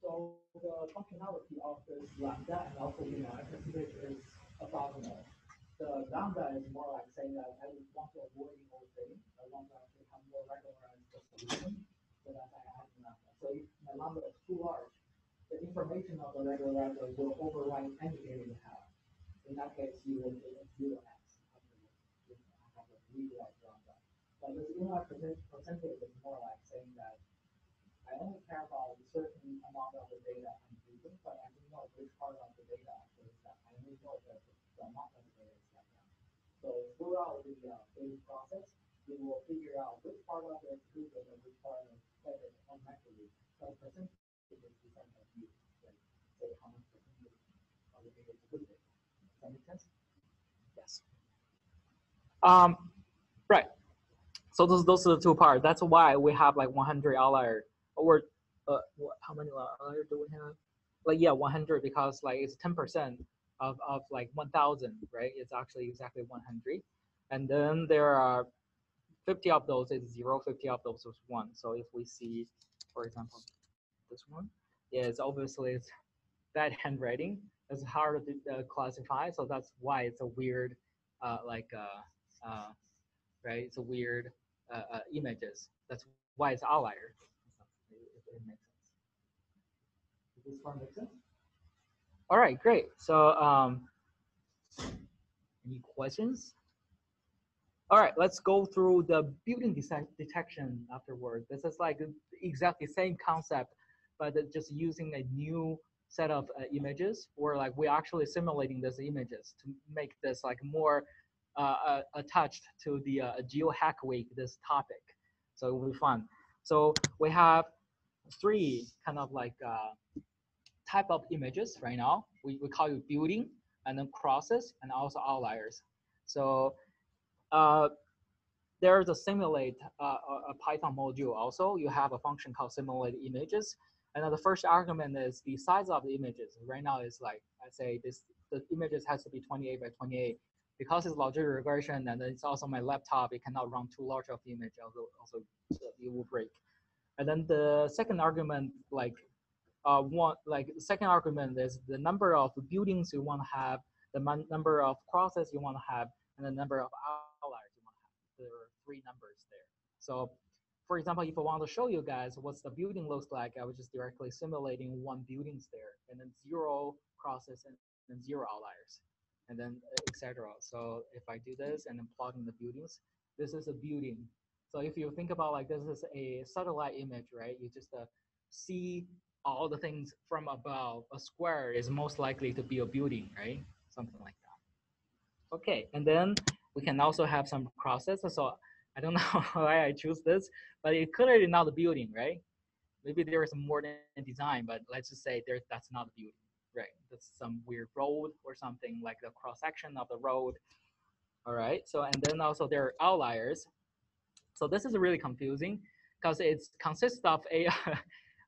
So the functionality of this lambda and also you know is orthogonal. The lambda is more like saying that I want to avoid the whole thing. I want to actually have more regularized solution. So that's why I add lambda. So if my lambda is too large, the information of the regularizer will override any data you have. In that case, you will get a zero x. Have a rewrite lambda. But this inlier percentage is more like saying that I only care about a certain amount of the data I'm using, but I don't know which part of the data actually is that. I only know that the amount of the data that. So throughout the uh, data process, we will figure out which part of it is good and which part of it is automatically. So percentage is the same you, like, say how much percentage of the data is good. Does that make sense? Yes. Um, right. So those those are the two parts. That's why we have like 100 outlier or uh, what, how many outlier do we have? Like yeah, 100 because like it's 10% of of like 1,000, right? It's actually exactly 100, and then there are 50 of those is zero, 50 of those is one. So if we see, for example, this one, yeah, it's obviously it's bad handwriting. It's hard to uh, classify, so that's why it's a weird, uh, like, uh, uh, right? It's a weird uh, uh, images. That's why it's outlier. If it makes sense. Does this part make sense? All right, great. So, um, any questions? All right, let's go through the building detec- detection afterward. This is like exactly same concept, but just using a new set of uh, images, or like we're actually simulating these images to make this like more uh, uh, attached to the uh, Geo Hack Week, this topic. So it will be fun. So we have three kind of like uh, type of images right now. We, we call it building and then crosses and also outliers. So uh, there's a simulate uh, a Python module also. You have a function called simulate images. And then the first argument is the size of the images. Right now is like, I say this, the images has to be 28 by 28. because it's logistic regression and it's also my laptop, it cannot run too large of the image, also, also it will break. And then the second argument, like uh, one, like the second argument is the number of buildings you want to have, the number of crosses you want to have, and the number of outliers you want to have. There are three numbers there. So for example, if I want to show you guys what's the building looks like, I was just directly simulating one buildings there, and then zero crosses and then zero outliers, and then etc. So if I do this and then plotting the buildings, this is a building. So if you think about like this is a satellite image, right? You just uh, see all the things from above. A square is most likely to be a building, right? Something like that. Okay, and then we can also have some crosses. So I don't know why I choose this, but it clearly not a building, right? Maybe there is more than design, but let's just say there that's not a building, right? That's some weird road or something like the cross section of the road. All right. So and then also there are outliers. So this is really confusing because it consists of a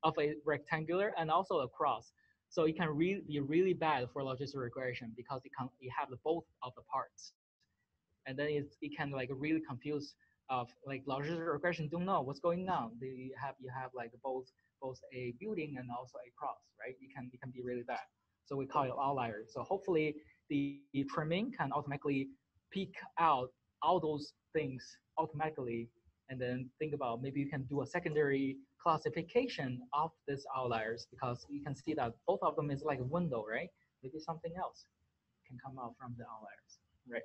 of a rectangular and also a cross. So it can really be really bad for logistic regression because it can it have both of the parts, and then it it can like really confuse of like logistic regression don't know what's going on. They have you have like both both a building and also a cross, right? It can it can be really bad. So we call it outlier. So hopefully the, the trimming can automatically pick out all those things automatically and then think about maybe you can do a secondary classification of these outliers because you can see that both of them is like a window, right? Maybe something else can come out from the outliers, right?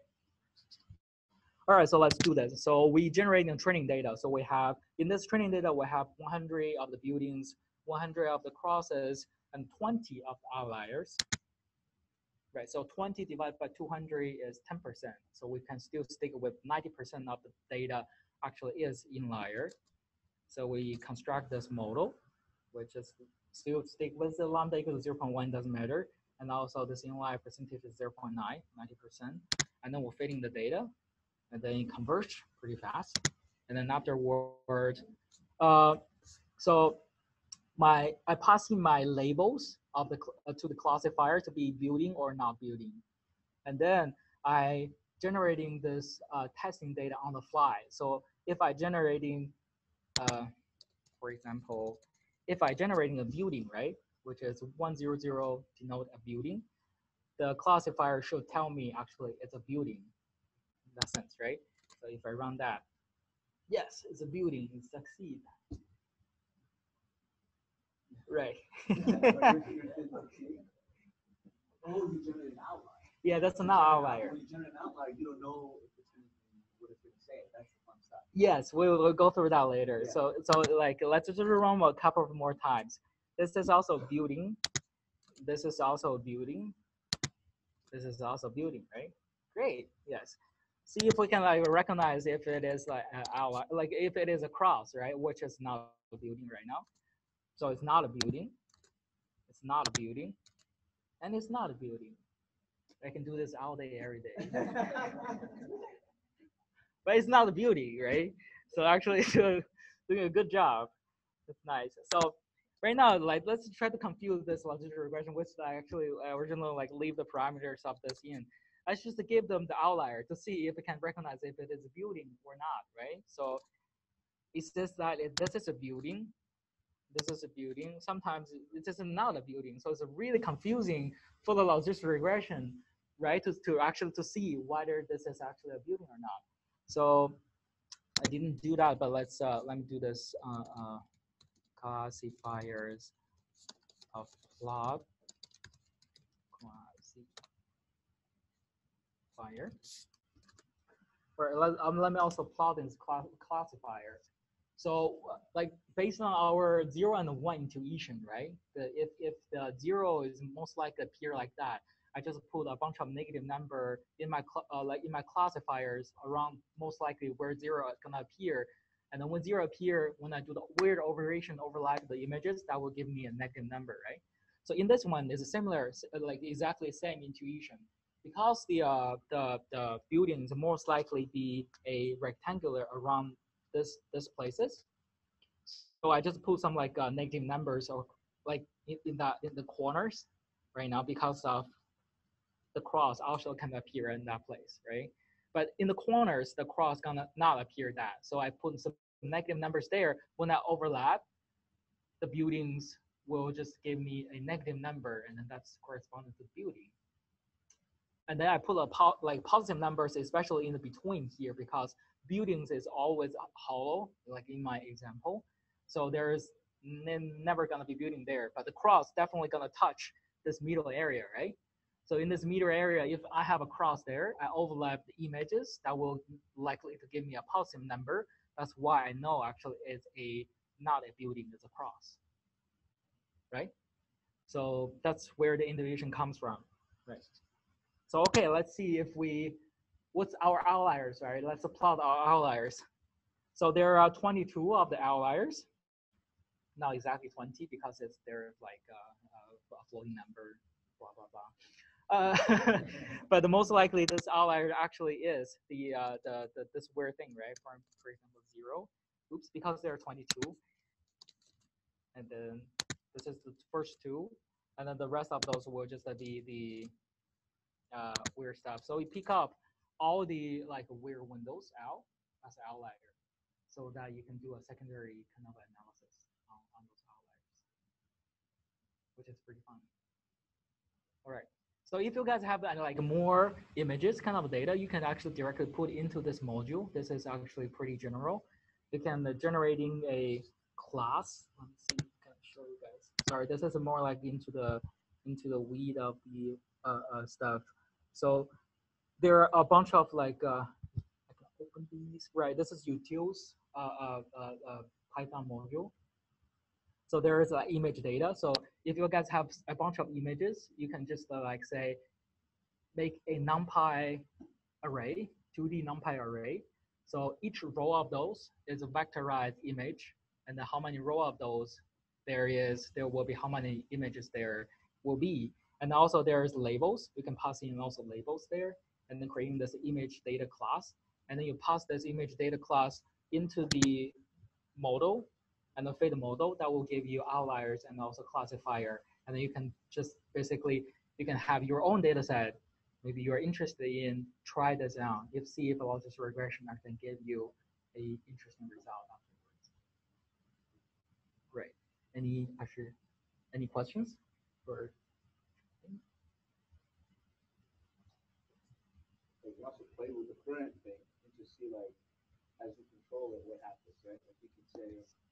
All right, so let's do this. So we generate the training data. So we have, in this training data, we have 100 of the buildings, 100 of the crosses, and 20 of the outliers. Right, so 20 divided by 200 is 10%. So we can still stick with 90% of the data actually is inlier. So we construct this model, which is still stick with the lambda equals 0.1, doesn't matter. And also this inlier percentage is 0.9, 90%. And then we're fitting the data and then converge pretty fast. And then afterward, uh, so my I pass in my labels of the uh, to the classifier to be building or not building, and then I generating this uh, testing data on the fly. So if I generating, uh, for example, if I generating a building, right, which is one zero zero denote a building, the classifier should tell me actually it's a building in that sense, right? So if I run that, yes, it's a building, it succeed. Right. Yeah, that's an outlier. When you generate an outlier, you don't know what it's gonna say. That's. Yes, we will go through that later. Yeah. So so like let's just run a couple of more times. This is also building. This is also building. This is also building, right? Great. Yes. See if we can like recognize if it is like our like if it is a cross, right? Which is not a building right now. So it's not a building. It's not a building, and it's not a building. I can do this all day, every day. but it's not a beauty, right? So actually doing a good job. That's nice. So right now, like let's try to confuse this logistic regression, which I actually uh, originally like leave the parameters of this in. Let's just give them the outlier to see if it can recognize if it is a building or not, right? So it says that it, this is a building. This is a building. Sometimes it is not a building. So it's really confusing for the logistic regression, right? To, to actually to see whether this is actually a building or not. So I didn't do that, but let's uh, let me do this uh, uh, classifiers of plot classifier. Or let, um, let me also plot this class, classifier. So like based on our zero and one intuition, right? The, if, if the zero is most likely appear like that, I just put a bunch of negative number in my uh, like in my classifiers around most likely where zero is gonna appear. And then when zero appear, when I do the weird operation overlap the images, that will give me a negative number, right? So in this one, it's a similar, uh, like exactly same intuition. Because the uh, the the buildings most likely be a rectangular around this this places. So I just put some like uh, negative numbers or like in, in the in the corners right now because of the cross also can appear in that place, right? But in the corners, the cross gonna not appear that. So I put some negative numbers there. When I overlap, the buildings will just give me a negative number, and then that's corresponding to building. And then I put a po- like positive numbers, especially in the between here, because buildings is always hollow, like in my example. So there's ne- never gonna be building there, but the cross definitely gonna touch this middle area, right? So in this meter area, if I have a cross there, I overlap the images, that will likely to give me a positive number. That's why I know actually it's a not a building, it's a cross, right? So that's where the intuition comes from, right? So okay, let's see if we, what's our outliers, right? Let's plot our outliers. So there are 22 of the outliers. Not exactly 20 because it's there like uh, a floating number, blah blah blah. Uh, but the most likely this outlier actually is the, uh, the the this weird thing, right? For example, zero. Oops, because there are 22. And then this is the first two, and then the rest of those will just uh, be the uh, weird stuff. So we pick up all the like weird windows out as an outlier, so that you can do a secondary kind of analysis on, on those outliers, which is pretty fun. All right. So if you guys have uh, like more images, kind of data, you can actually directly put into this module. This is actually pretty general. You can uh, generating a class. Let me see. if I show you guys? Sorry, this is more like into the into the weed of the uh, uh, stuff. So there are a bunch of like uh, I can open these. Right, this is utils uh, uh, uh, uh, Python module. So there is uh, image data. So if you guys have a bunch of images, you can just uh, like say, make a NumPy array, 2D NumPy array. So each row of those is a vectorized image, and then how many row of those there is, there will be how many images there will be. And also there's labels. You can pass in also labels there, and then creating this image data class. And then you pass this image data class into the model and then fit model that will give you outliers and also classifier. And then you can just basically, you can have your own data set. Maybe you're interested in, try this out. If see if logistic regression I can give you a interesting result afterwards. Great. Any actually, any questions? Or Like, also play with the current thing and just see like, as you control it, what happens, right? Like you can say,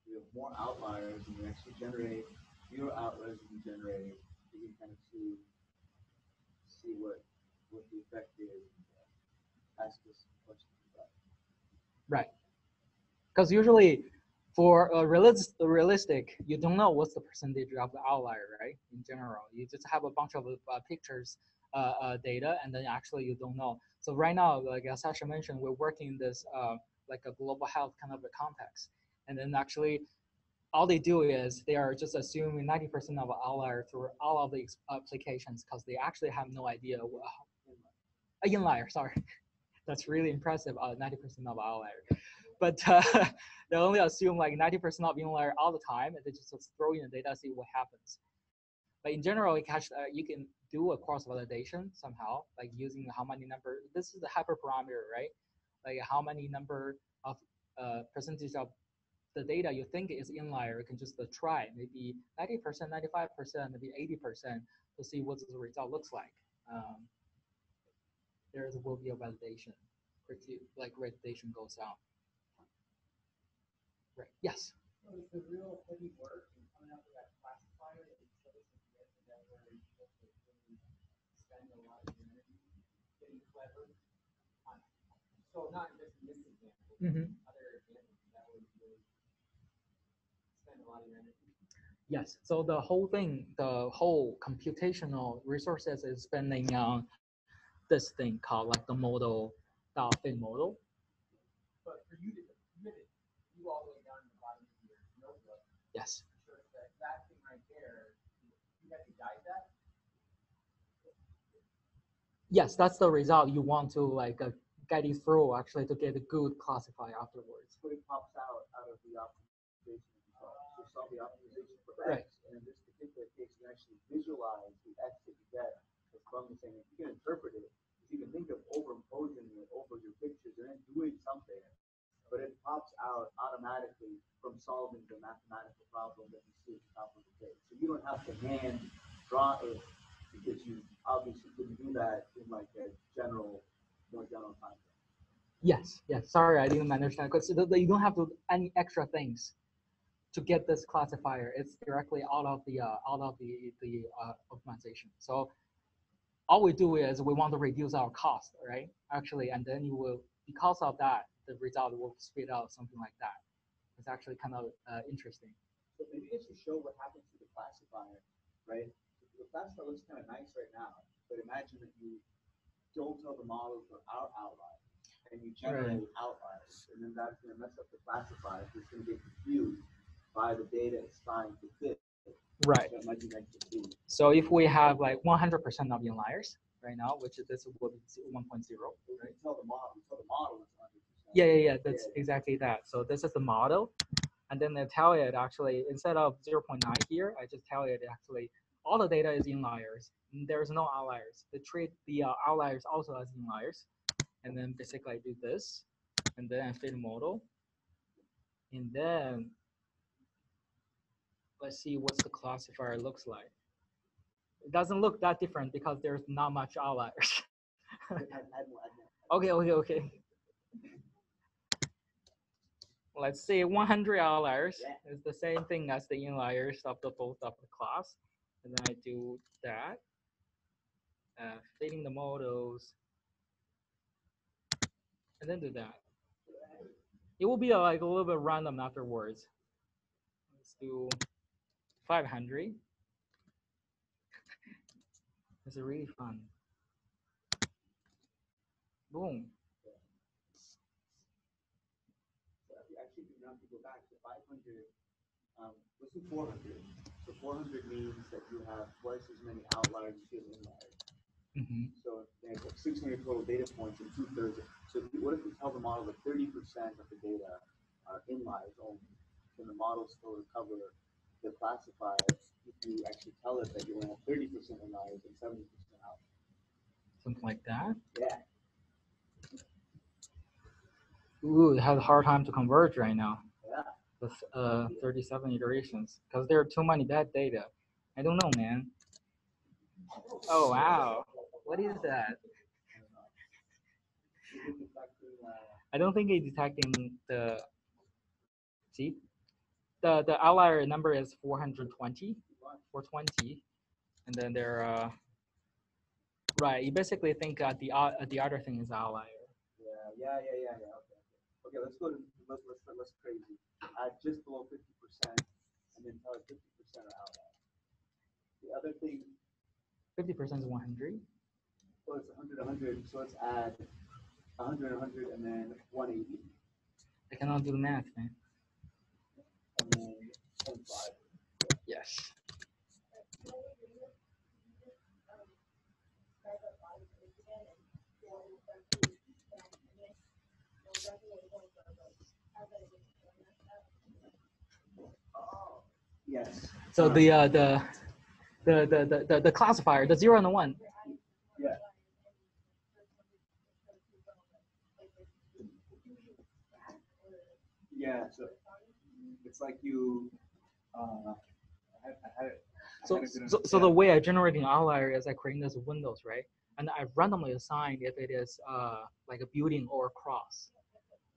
you have more outliers and you actually generate fewer outliers than you generate. You can kind of see, see what, what the effect is. and, uh, Ask us questions about. Right. Because usually for a realis- realistic, you don't know what's the percentage of the outlier, right? In general, you just have a bunch of uh, pictures uh, uh, data, and then actually you don't know. So right now, like as Sasha mentioned, we're working in this uh, like a global health kind of a context, and then actually all they do is they are just assuming 90% of all outlier through all of the applications because they actually have no idea what, uh, inlier, sorry. That's really impressive, uh, 90% of outlier. But uh, they only assume like 90% of inlier all the time, and they just throw in the data, see what happens. But in general, you, catch, uh, you can do a cross validation somehow, like using how many number. This is the hyperparameter, right? Like how many number of uh, percentage of the data you think is inlier, you can just uh, try maybe 90%, 95%, maybe 80% to see what the result looks like. Um, there will be a validation, quickly, like validation goes out. Right, yes. So is the real heavy work in coming up with that classifier that you showed us at the that where you really spend a lot of your energy getting clever? on- So not just in this example, but Mhm. other examples, that would really spend a lot of your energy. Yes, so the whole thing, the whole computational resources is spending on this thing called like the model, the fit model. But for you to, you had to, you all the way down to the bottom of your notebook, Yes, sure that that thing right there, you had to guide that? yes, that's the result you want to like uh, guide it through actually to get a good classifier afterwards. What it pops out, out of the optimization So solve the optimization for Right. X, and in this particular case, you actually visualize the X that you get as Peng was saying, if you can interpret it, if you can think of overimposing it over your pictures and then doing something, but it pops out automatically from solving the mathematical problem that you see at the top of the page. So you don't have to hand draw it because you obviously couldn't do that in like a general, more general time. Yes, yes. Sorry, I didn't understand. Because you don't have to do any extra things to get this classifier. It's directly out of the uh, out of the the uh, optimization. So all we do is we want to reduce our cost, right? Actually, and then you will because of that, the result will spit out something like that. It's actually kind of uh, interesting. So maybe just to show what happens to the classifier, right? The classifier looks kind of nice right now, but imagine that you don't tell the model for our outlier and you generate outliers, and then that's gonna mess up the classifier. It's gonna get confused by the data it's trying to fit. Right. That might be nice. So if we have like 100% of inliers right now, which is this will be 1.0, right? tell the model, tell the model it's hundred percent. Yeah, yeah, yeah. That's Yeah. exactly that. So this is the model, and then I tell it actually instead of 0.9 here, I just tell it actually all the data is inliers. There's no outliers. They treat the uh, outliers also as inliers, and then basically I do this, and then I fit the model, and then let's see what the classifier looks like. It doesn't look that different because there's not much outliers. Add- add more, add more. Okay, okay, okay. Let's say 100 outliers Yeah. is the same thing as the inliers of the both of the class. And then I do that. Uh, fitting the models. And then do that. It will be like a little bit random afterwards. Let's do 500. It's really fun. Boom. So if you actually do not go back to five hundred, um, let's do four hundred. So four hundred means that you have twice as many outliers as inliers. hmm So there's like six hundred total data points and two thirds. So if you- what if we tell the model that thirty percent of the data are inliers only? Can the model still recover the classifier if you actually tell it that you thirty percent inliers and seventy percent outliers? Something like that. Yeah. Ooh, it has a hard time to converge right now Yeah. with uh 37 iterations because there are too many bad data. I don't know, man. Oh wow, what is that? I don't think it's detecting the. See, the the outlier number is 420, 420, and then there uh. Right, you basically think uh, the uh, the other thing is outlier. Yeah, yeah, yeah, yeah, yeah, okay. Okay, let's go to, let's, let's, let's crazy. Add just below fifty percent and then tell it fifty percent are outliers. The other thing, 50% is 100. so it's hundred, hundred, so let's add hundred, hundred, and then one eighty, I cannot do the math, man. And then twenty-five. Yes. Yes, So the uh, the, the the the the the classifier, the zero and the one. yeah, yeah, so it's like you, uh, I had, I had. I So had it good so, so the way I generate an outlier is I create this windows, right? And I randomly assign if it is uh like a building or a cross.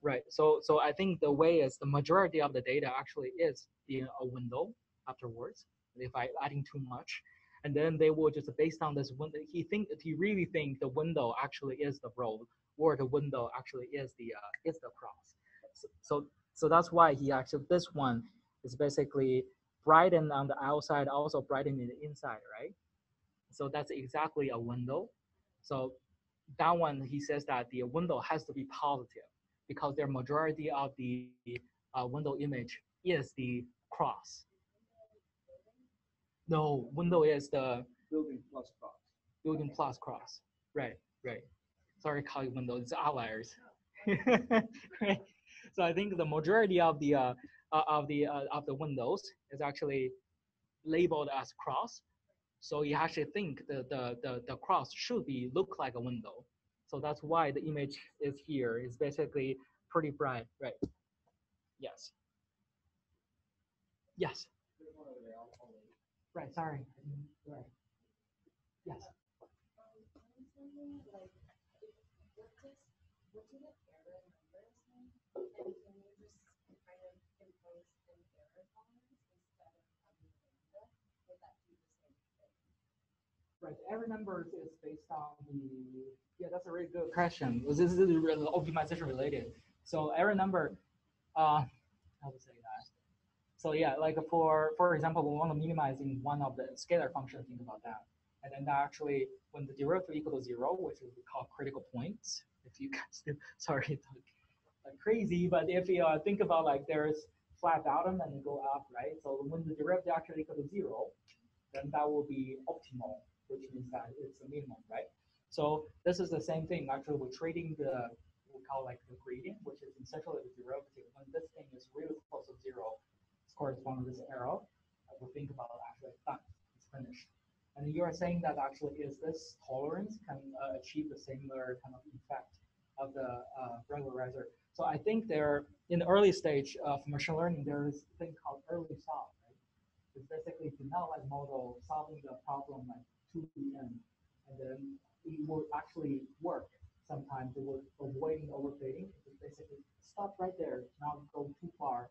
Right. So so I think the way is the majority of the data actually is in a window afterwards. If I adding too much, and then they will just based on this window, he think he really think the window actually is the road or the window actually is the uh, is the cross. So, so so that's why he actually this one is basically brighten on the outside, also brighten in the inside, right? So that's exactly a window. So that one, he says that the window has to be positive because their majority of the uh, window image is the cross. No, window is the Building plus cross. building plus cross. Right, right. Sorry, call it window. It's outliers. right. So I think the majority of the uh, uh, of the uh, of the windows is actually labeled as cross, So you actually think the, the, the, the cross should be look like a window. So that's why the image is here. It's basically pretty bright, right? Yes. Yes. Right, sorry. Right. Yes. Right, error numbers is based on the, yeah, that's a really good question. This is optimization related. So every number, uh, how to say that? So yeah, like for, for example, we want to minimize in one of the scalar function, think about that. And then actually, when the derivative equal to zero, which is we call critical points, if you guys do, sorry, it's like crazy, but if you uh, think about like there's flat bottom and go up, right? So when the derivative actually equal to zero, then that will be optimal, which means that it's a minimum, right? So this is the same thing. Actually, we're trading the we call like the gradient, which is essentially the derivative. When this thing is really close to zero, it's corresponding to this arrow. Will think about actually done, it's finished. And you are saying that actually is this tolerance can uh, achieve the similar kind of effect of the uh, regularizer. So I think there, in the early stage of machine learning, there is a thing called early solve, right? It's basically to not like model solving the problem like to the end, and then it will actually work. Sometimes it will avoiding overfitting. It's basically stop right there, not go too far,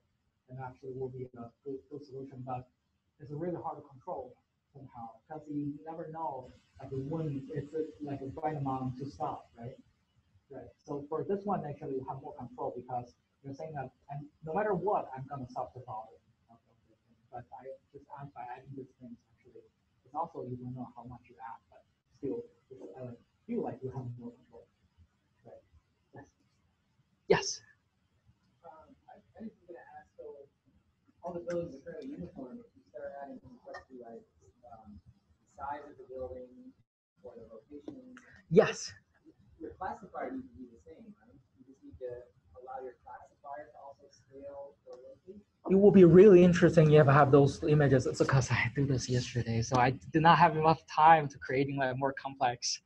and actually will be a good, good solution. But it's really hard to control somehow because you never know like when it's a, like a right amount to stop, right? Right. So for this one, actually, you have more control because you're saying that and no matter what, I'm gonna stop the problem. But I just add by adding these things it's also you don't know how much you add, but still, it's, uh, feel like you have more control. Right. Yes. Yes. Um, I, I just was gonna ask, so all the buildings are fairly uniform, if you start adding complexity like, um, the size of the building or the location, Yes. your classifier needs to be the same, right? You just need to allow your It will be really interesting if I have those images. It's because I did this yesterday, so I did not have enough time to creating like more complex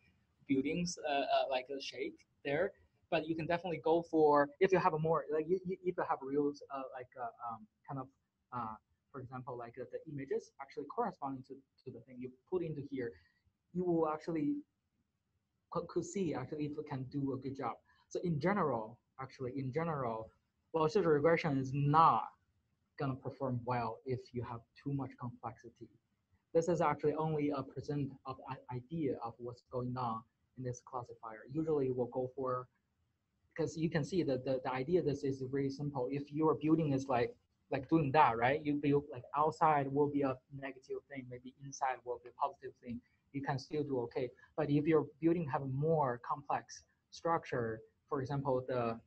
buildings, uh, uh, like a shape there. But you can definitely go for if you have a more like you, you, if you have real uh, like uh, um, kind of uh, for example like uh, the images actually corresponding to, to the thing you put into here, you will actually could, could see actually if it can do a good job. So in general, actually in general, logistic regression is not gonna perform well if you have too much complexity. This is actually only a percent of i- idea of what's going on in this classifier. Usually we'll go for, because you can see that the, the idea of this is very simple. If your building is like, like doing that, right? You build like outside will be a negative thing, maybe inside will be a positive thing. You can still do okay. But if your building have a more complex structure, for example, the,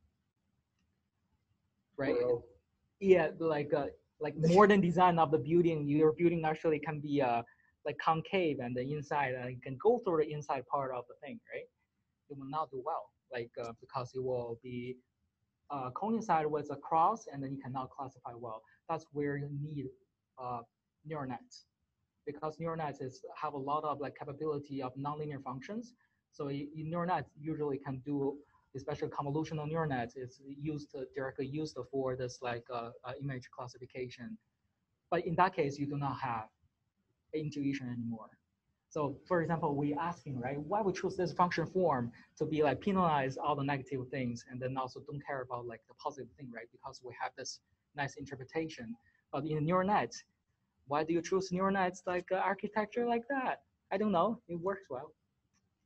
right? yeah like uh, like more than design of the building your building actually can be uh like concave and the inside and you can go through the inside part of the thing right? It will not do well like uh, because it will be uh, coincide with a cross and then you cannot classify well. That's where you need uh, neural nets. Because neural nets is have a lot of like capability of nonlinear functions. So y- y- neural nets usually can do especially convolutional neural nets is used directly used for this like uh, uh, image classification. But in that case, you do not have intuition anymore. So for example, we asking, right, why we choose this function form to be like penalize all the negative things and then also don't care about like the positive thing, right? Because we have this nice interpretation. But in neural nets, why do you choose neural nets like uh, architecture like that? I don't know. It works well.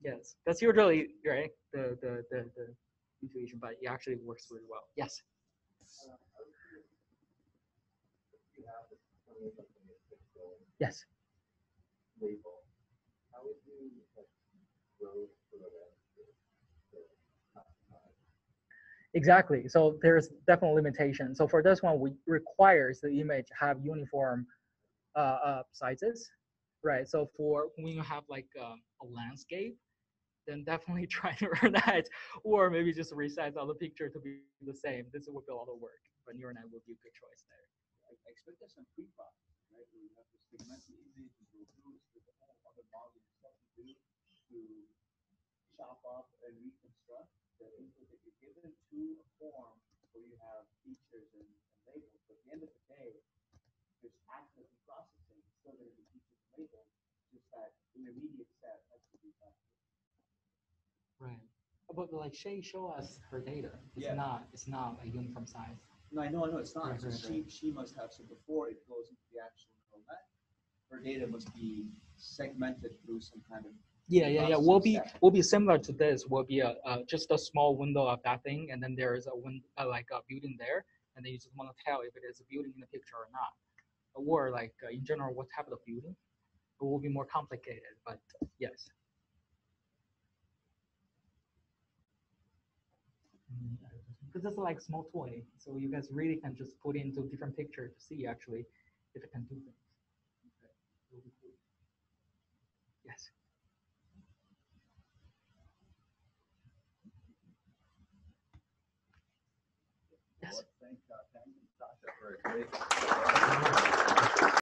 Yes, that's usually right the the the, the intuition, but it actually works really well. Yes. Yes. Exactly. So there's definitely limitation. So for this one, we requires the image have uniform uh, uh, sizes, right? So for when you have like uh, a landscape, then definitely try to earn that or maybe just resize all the picture to be the same. This will be a lot of work, but neural net will be a good choice there. I expect there's some feedback, right? Where you have to segment the image and reduce with all other models that you do to chop up and reconstruct the input that you're given to a form where you have features and, and labels. But at the end of the day, there's actively processing, is still going to be features and labels, just that intermediate step has to be done. Right. But like Shay show us her data. It's Yeah. not it's not a uniform size. No, I know, I know, it's not, Right, so right, she, she must have, so before it goes into the actual neural net, her data must be segmented through some kind of Yeah, yeah, yeah. processing Will be step. will be similar to this. We'll be a, uh just a small window of that thing, and then there is a win uh, like a building there, and then you just want to tell if it is a building in the picture or not, or like uh, in general what type of building. It will be more complicated, but yes. Because it's like small toy, so you guys really can just put into different picture to see actually if it can do things. It will be cool. Yes. Yes. Thank, uh, thank you, Sasha, for a great.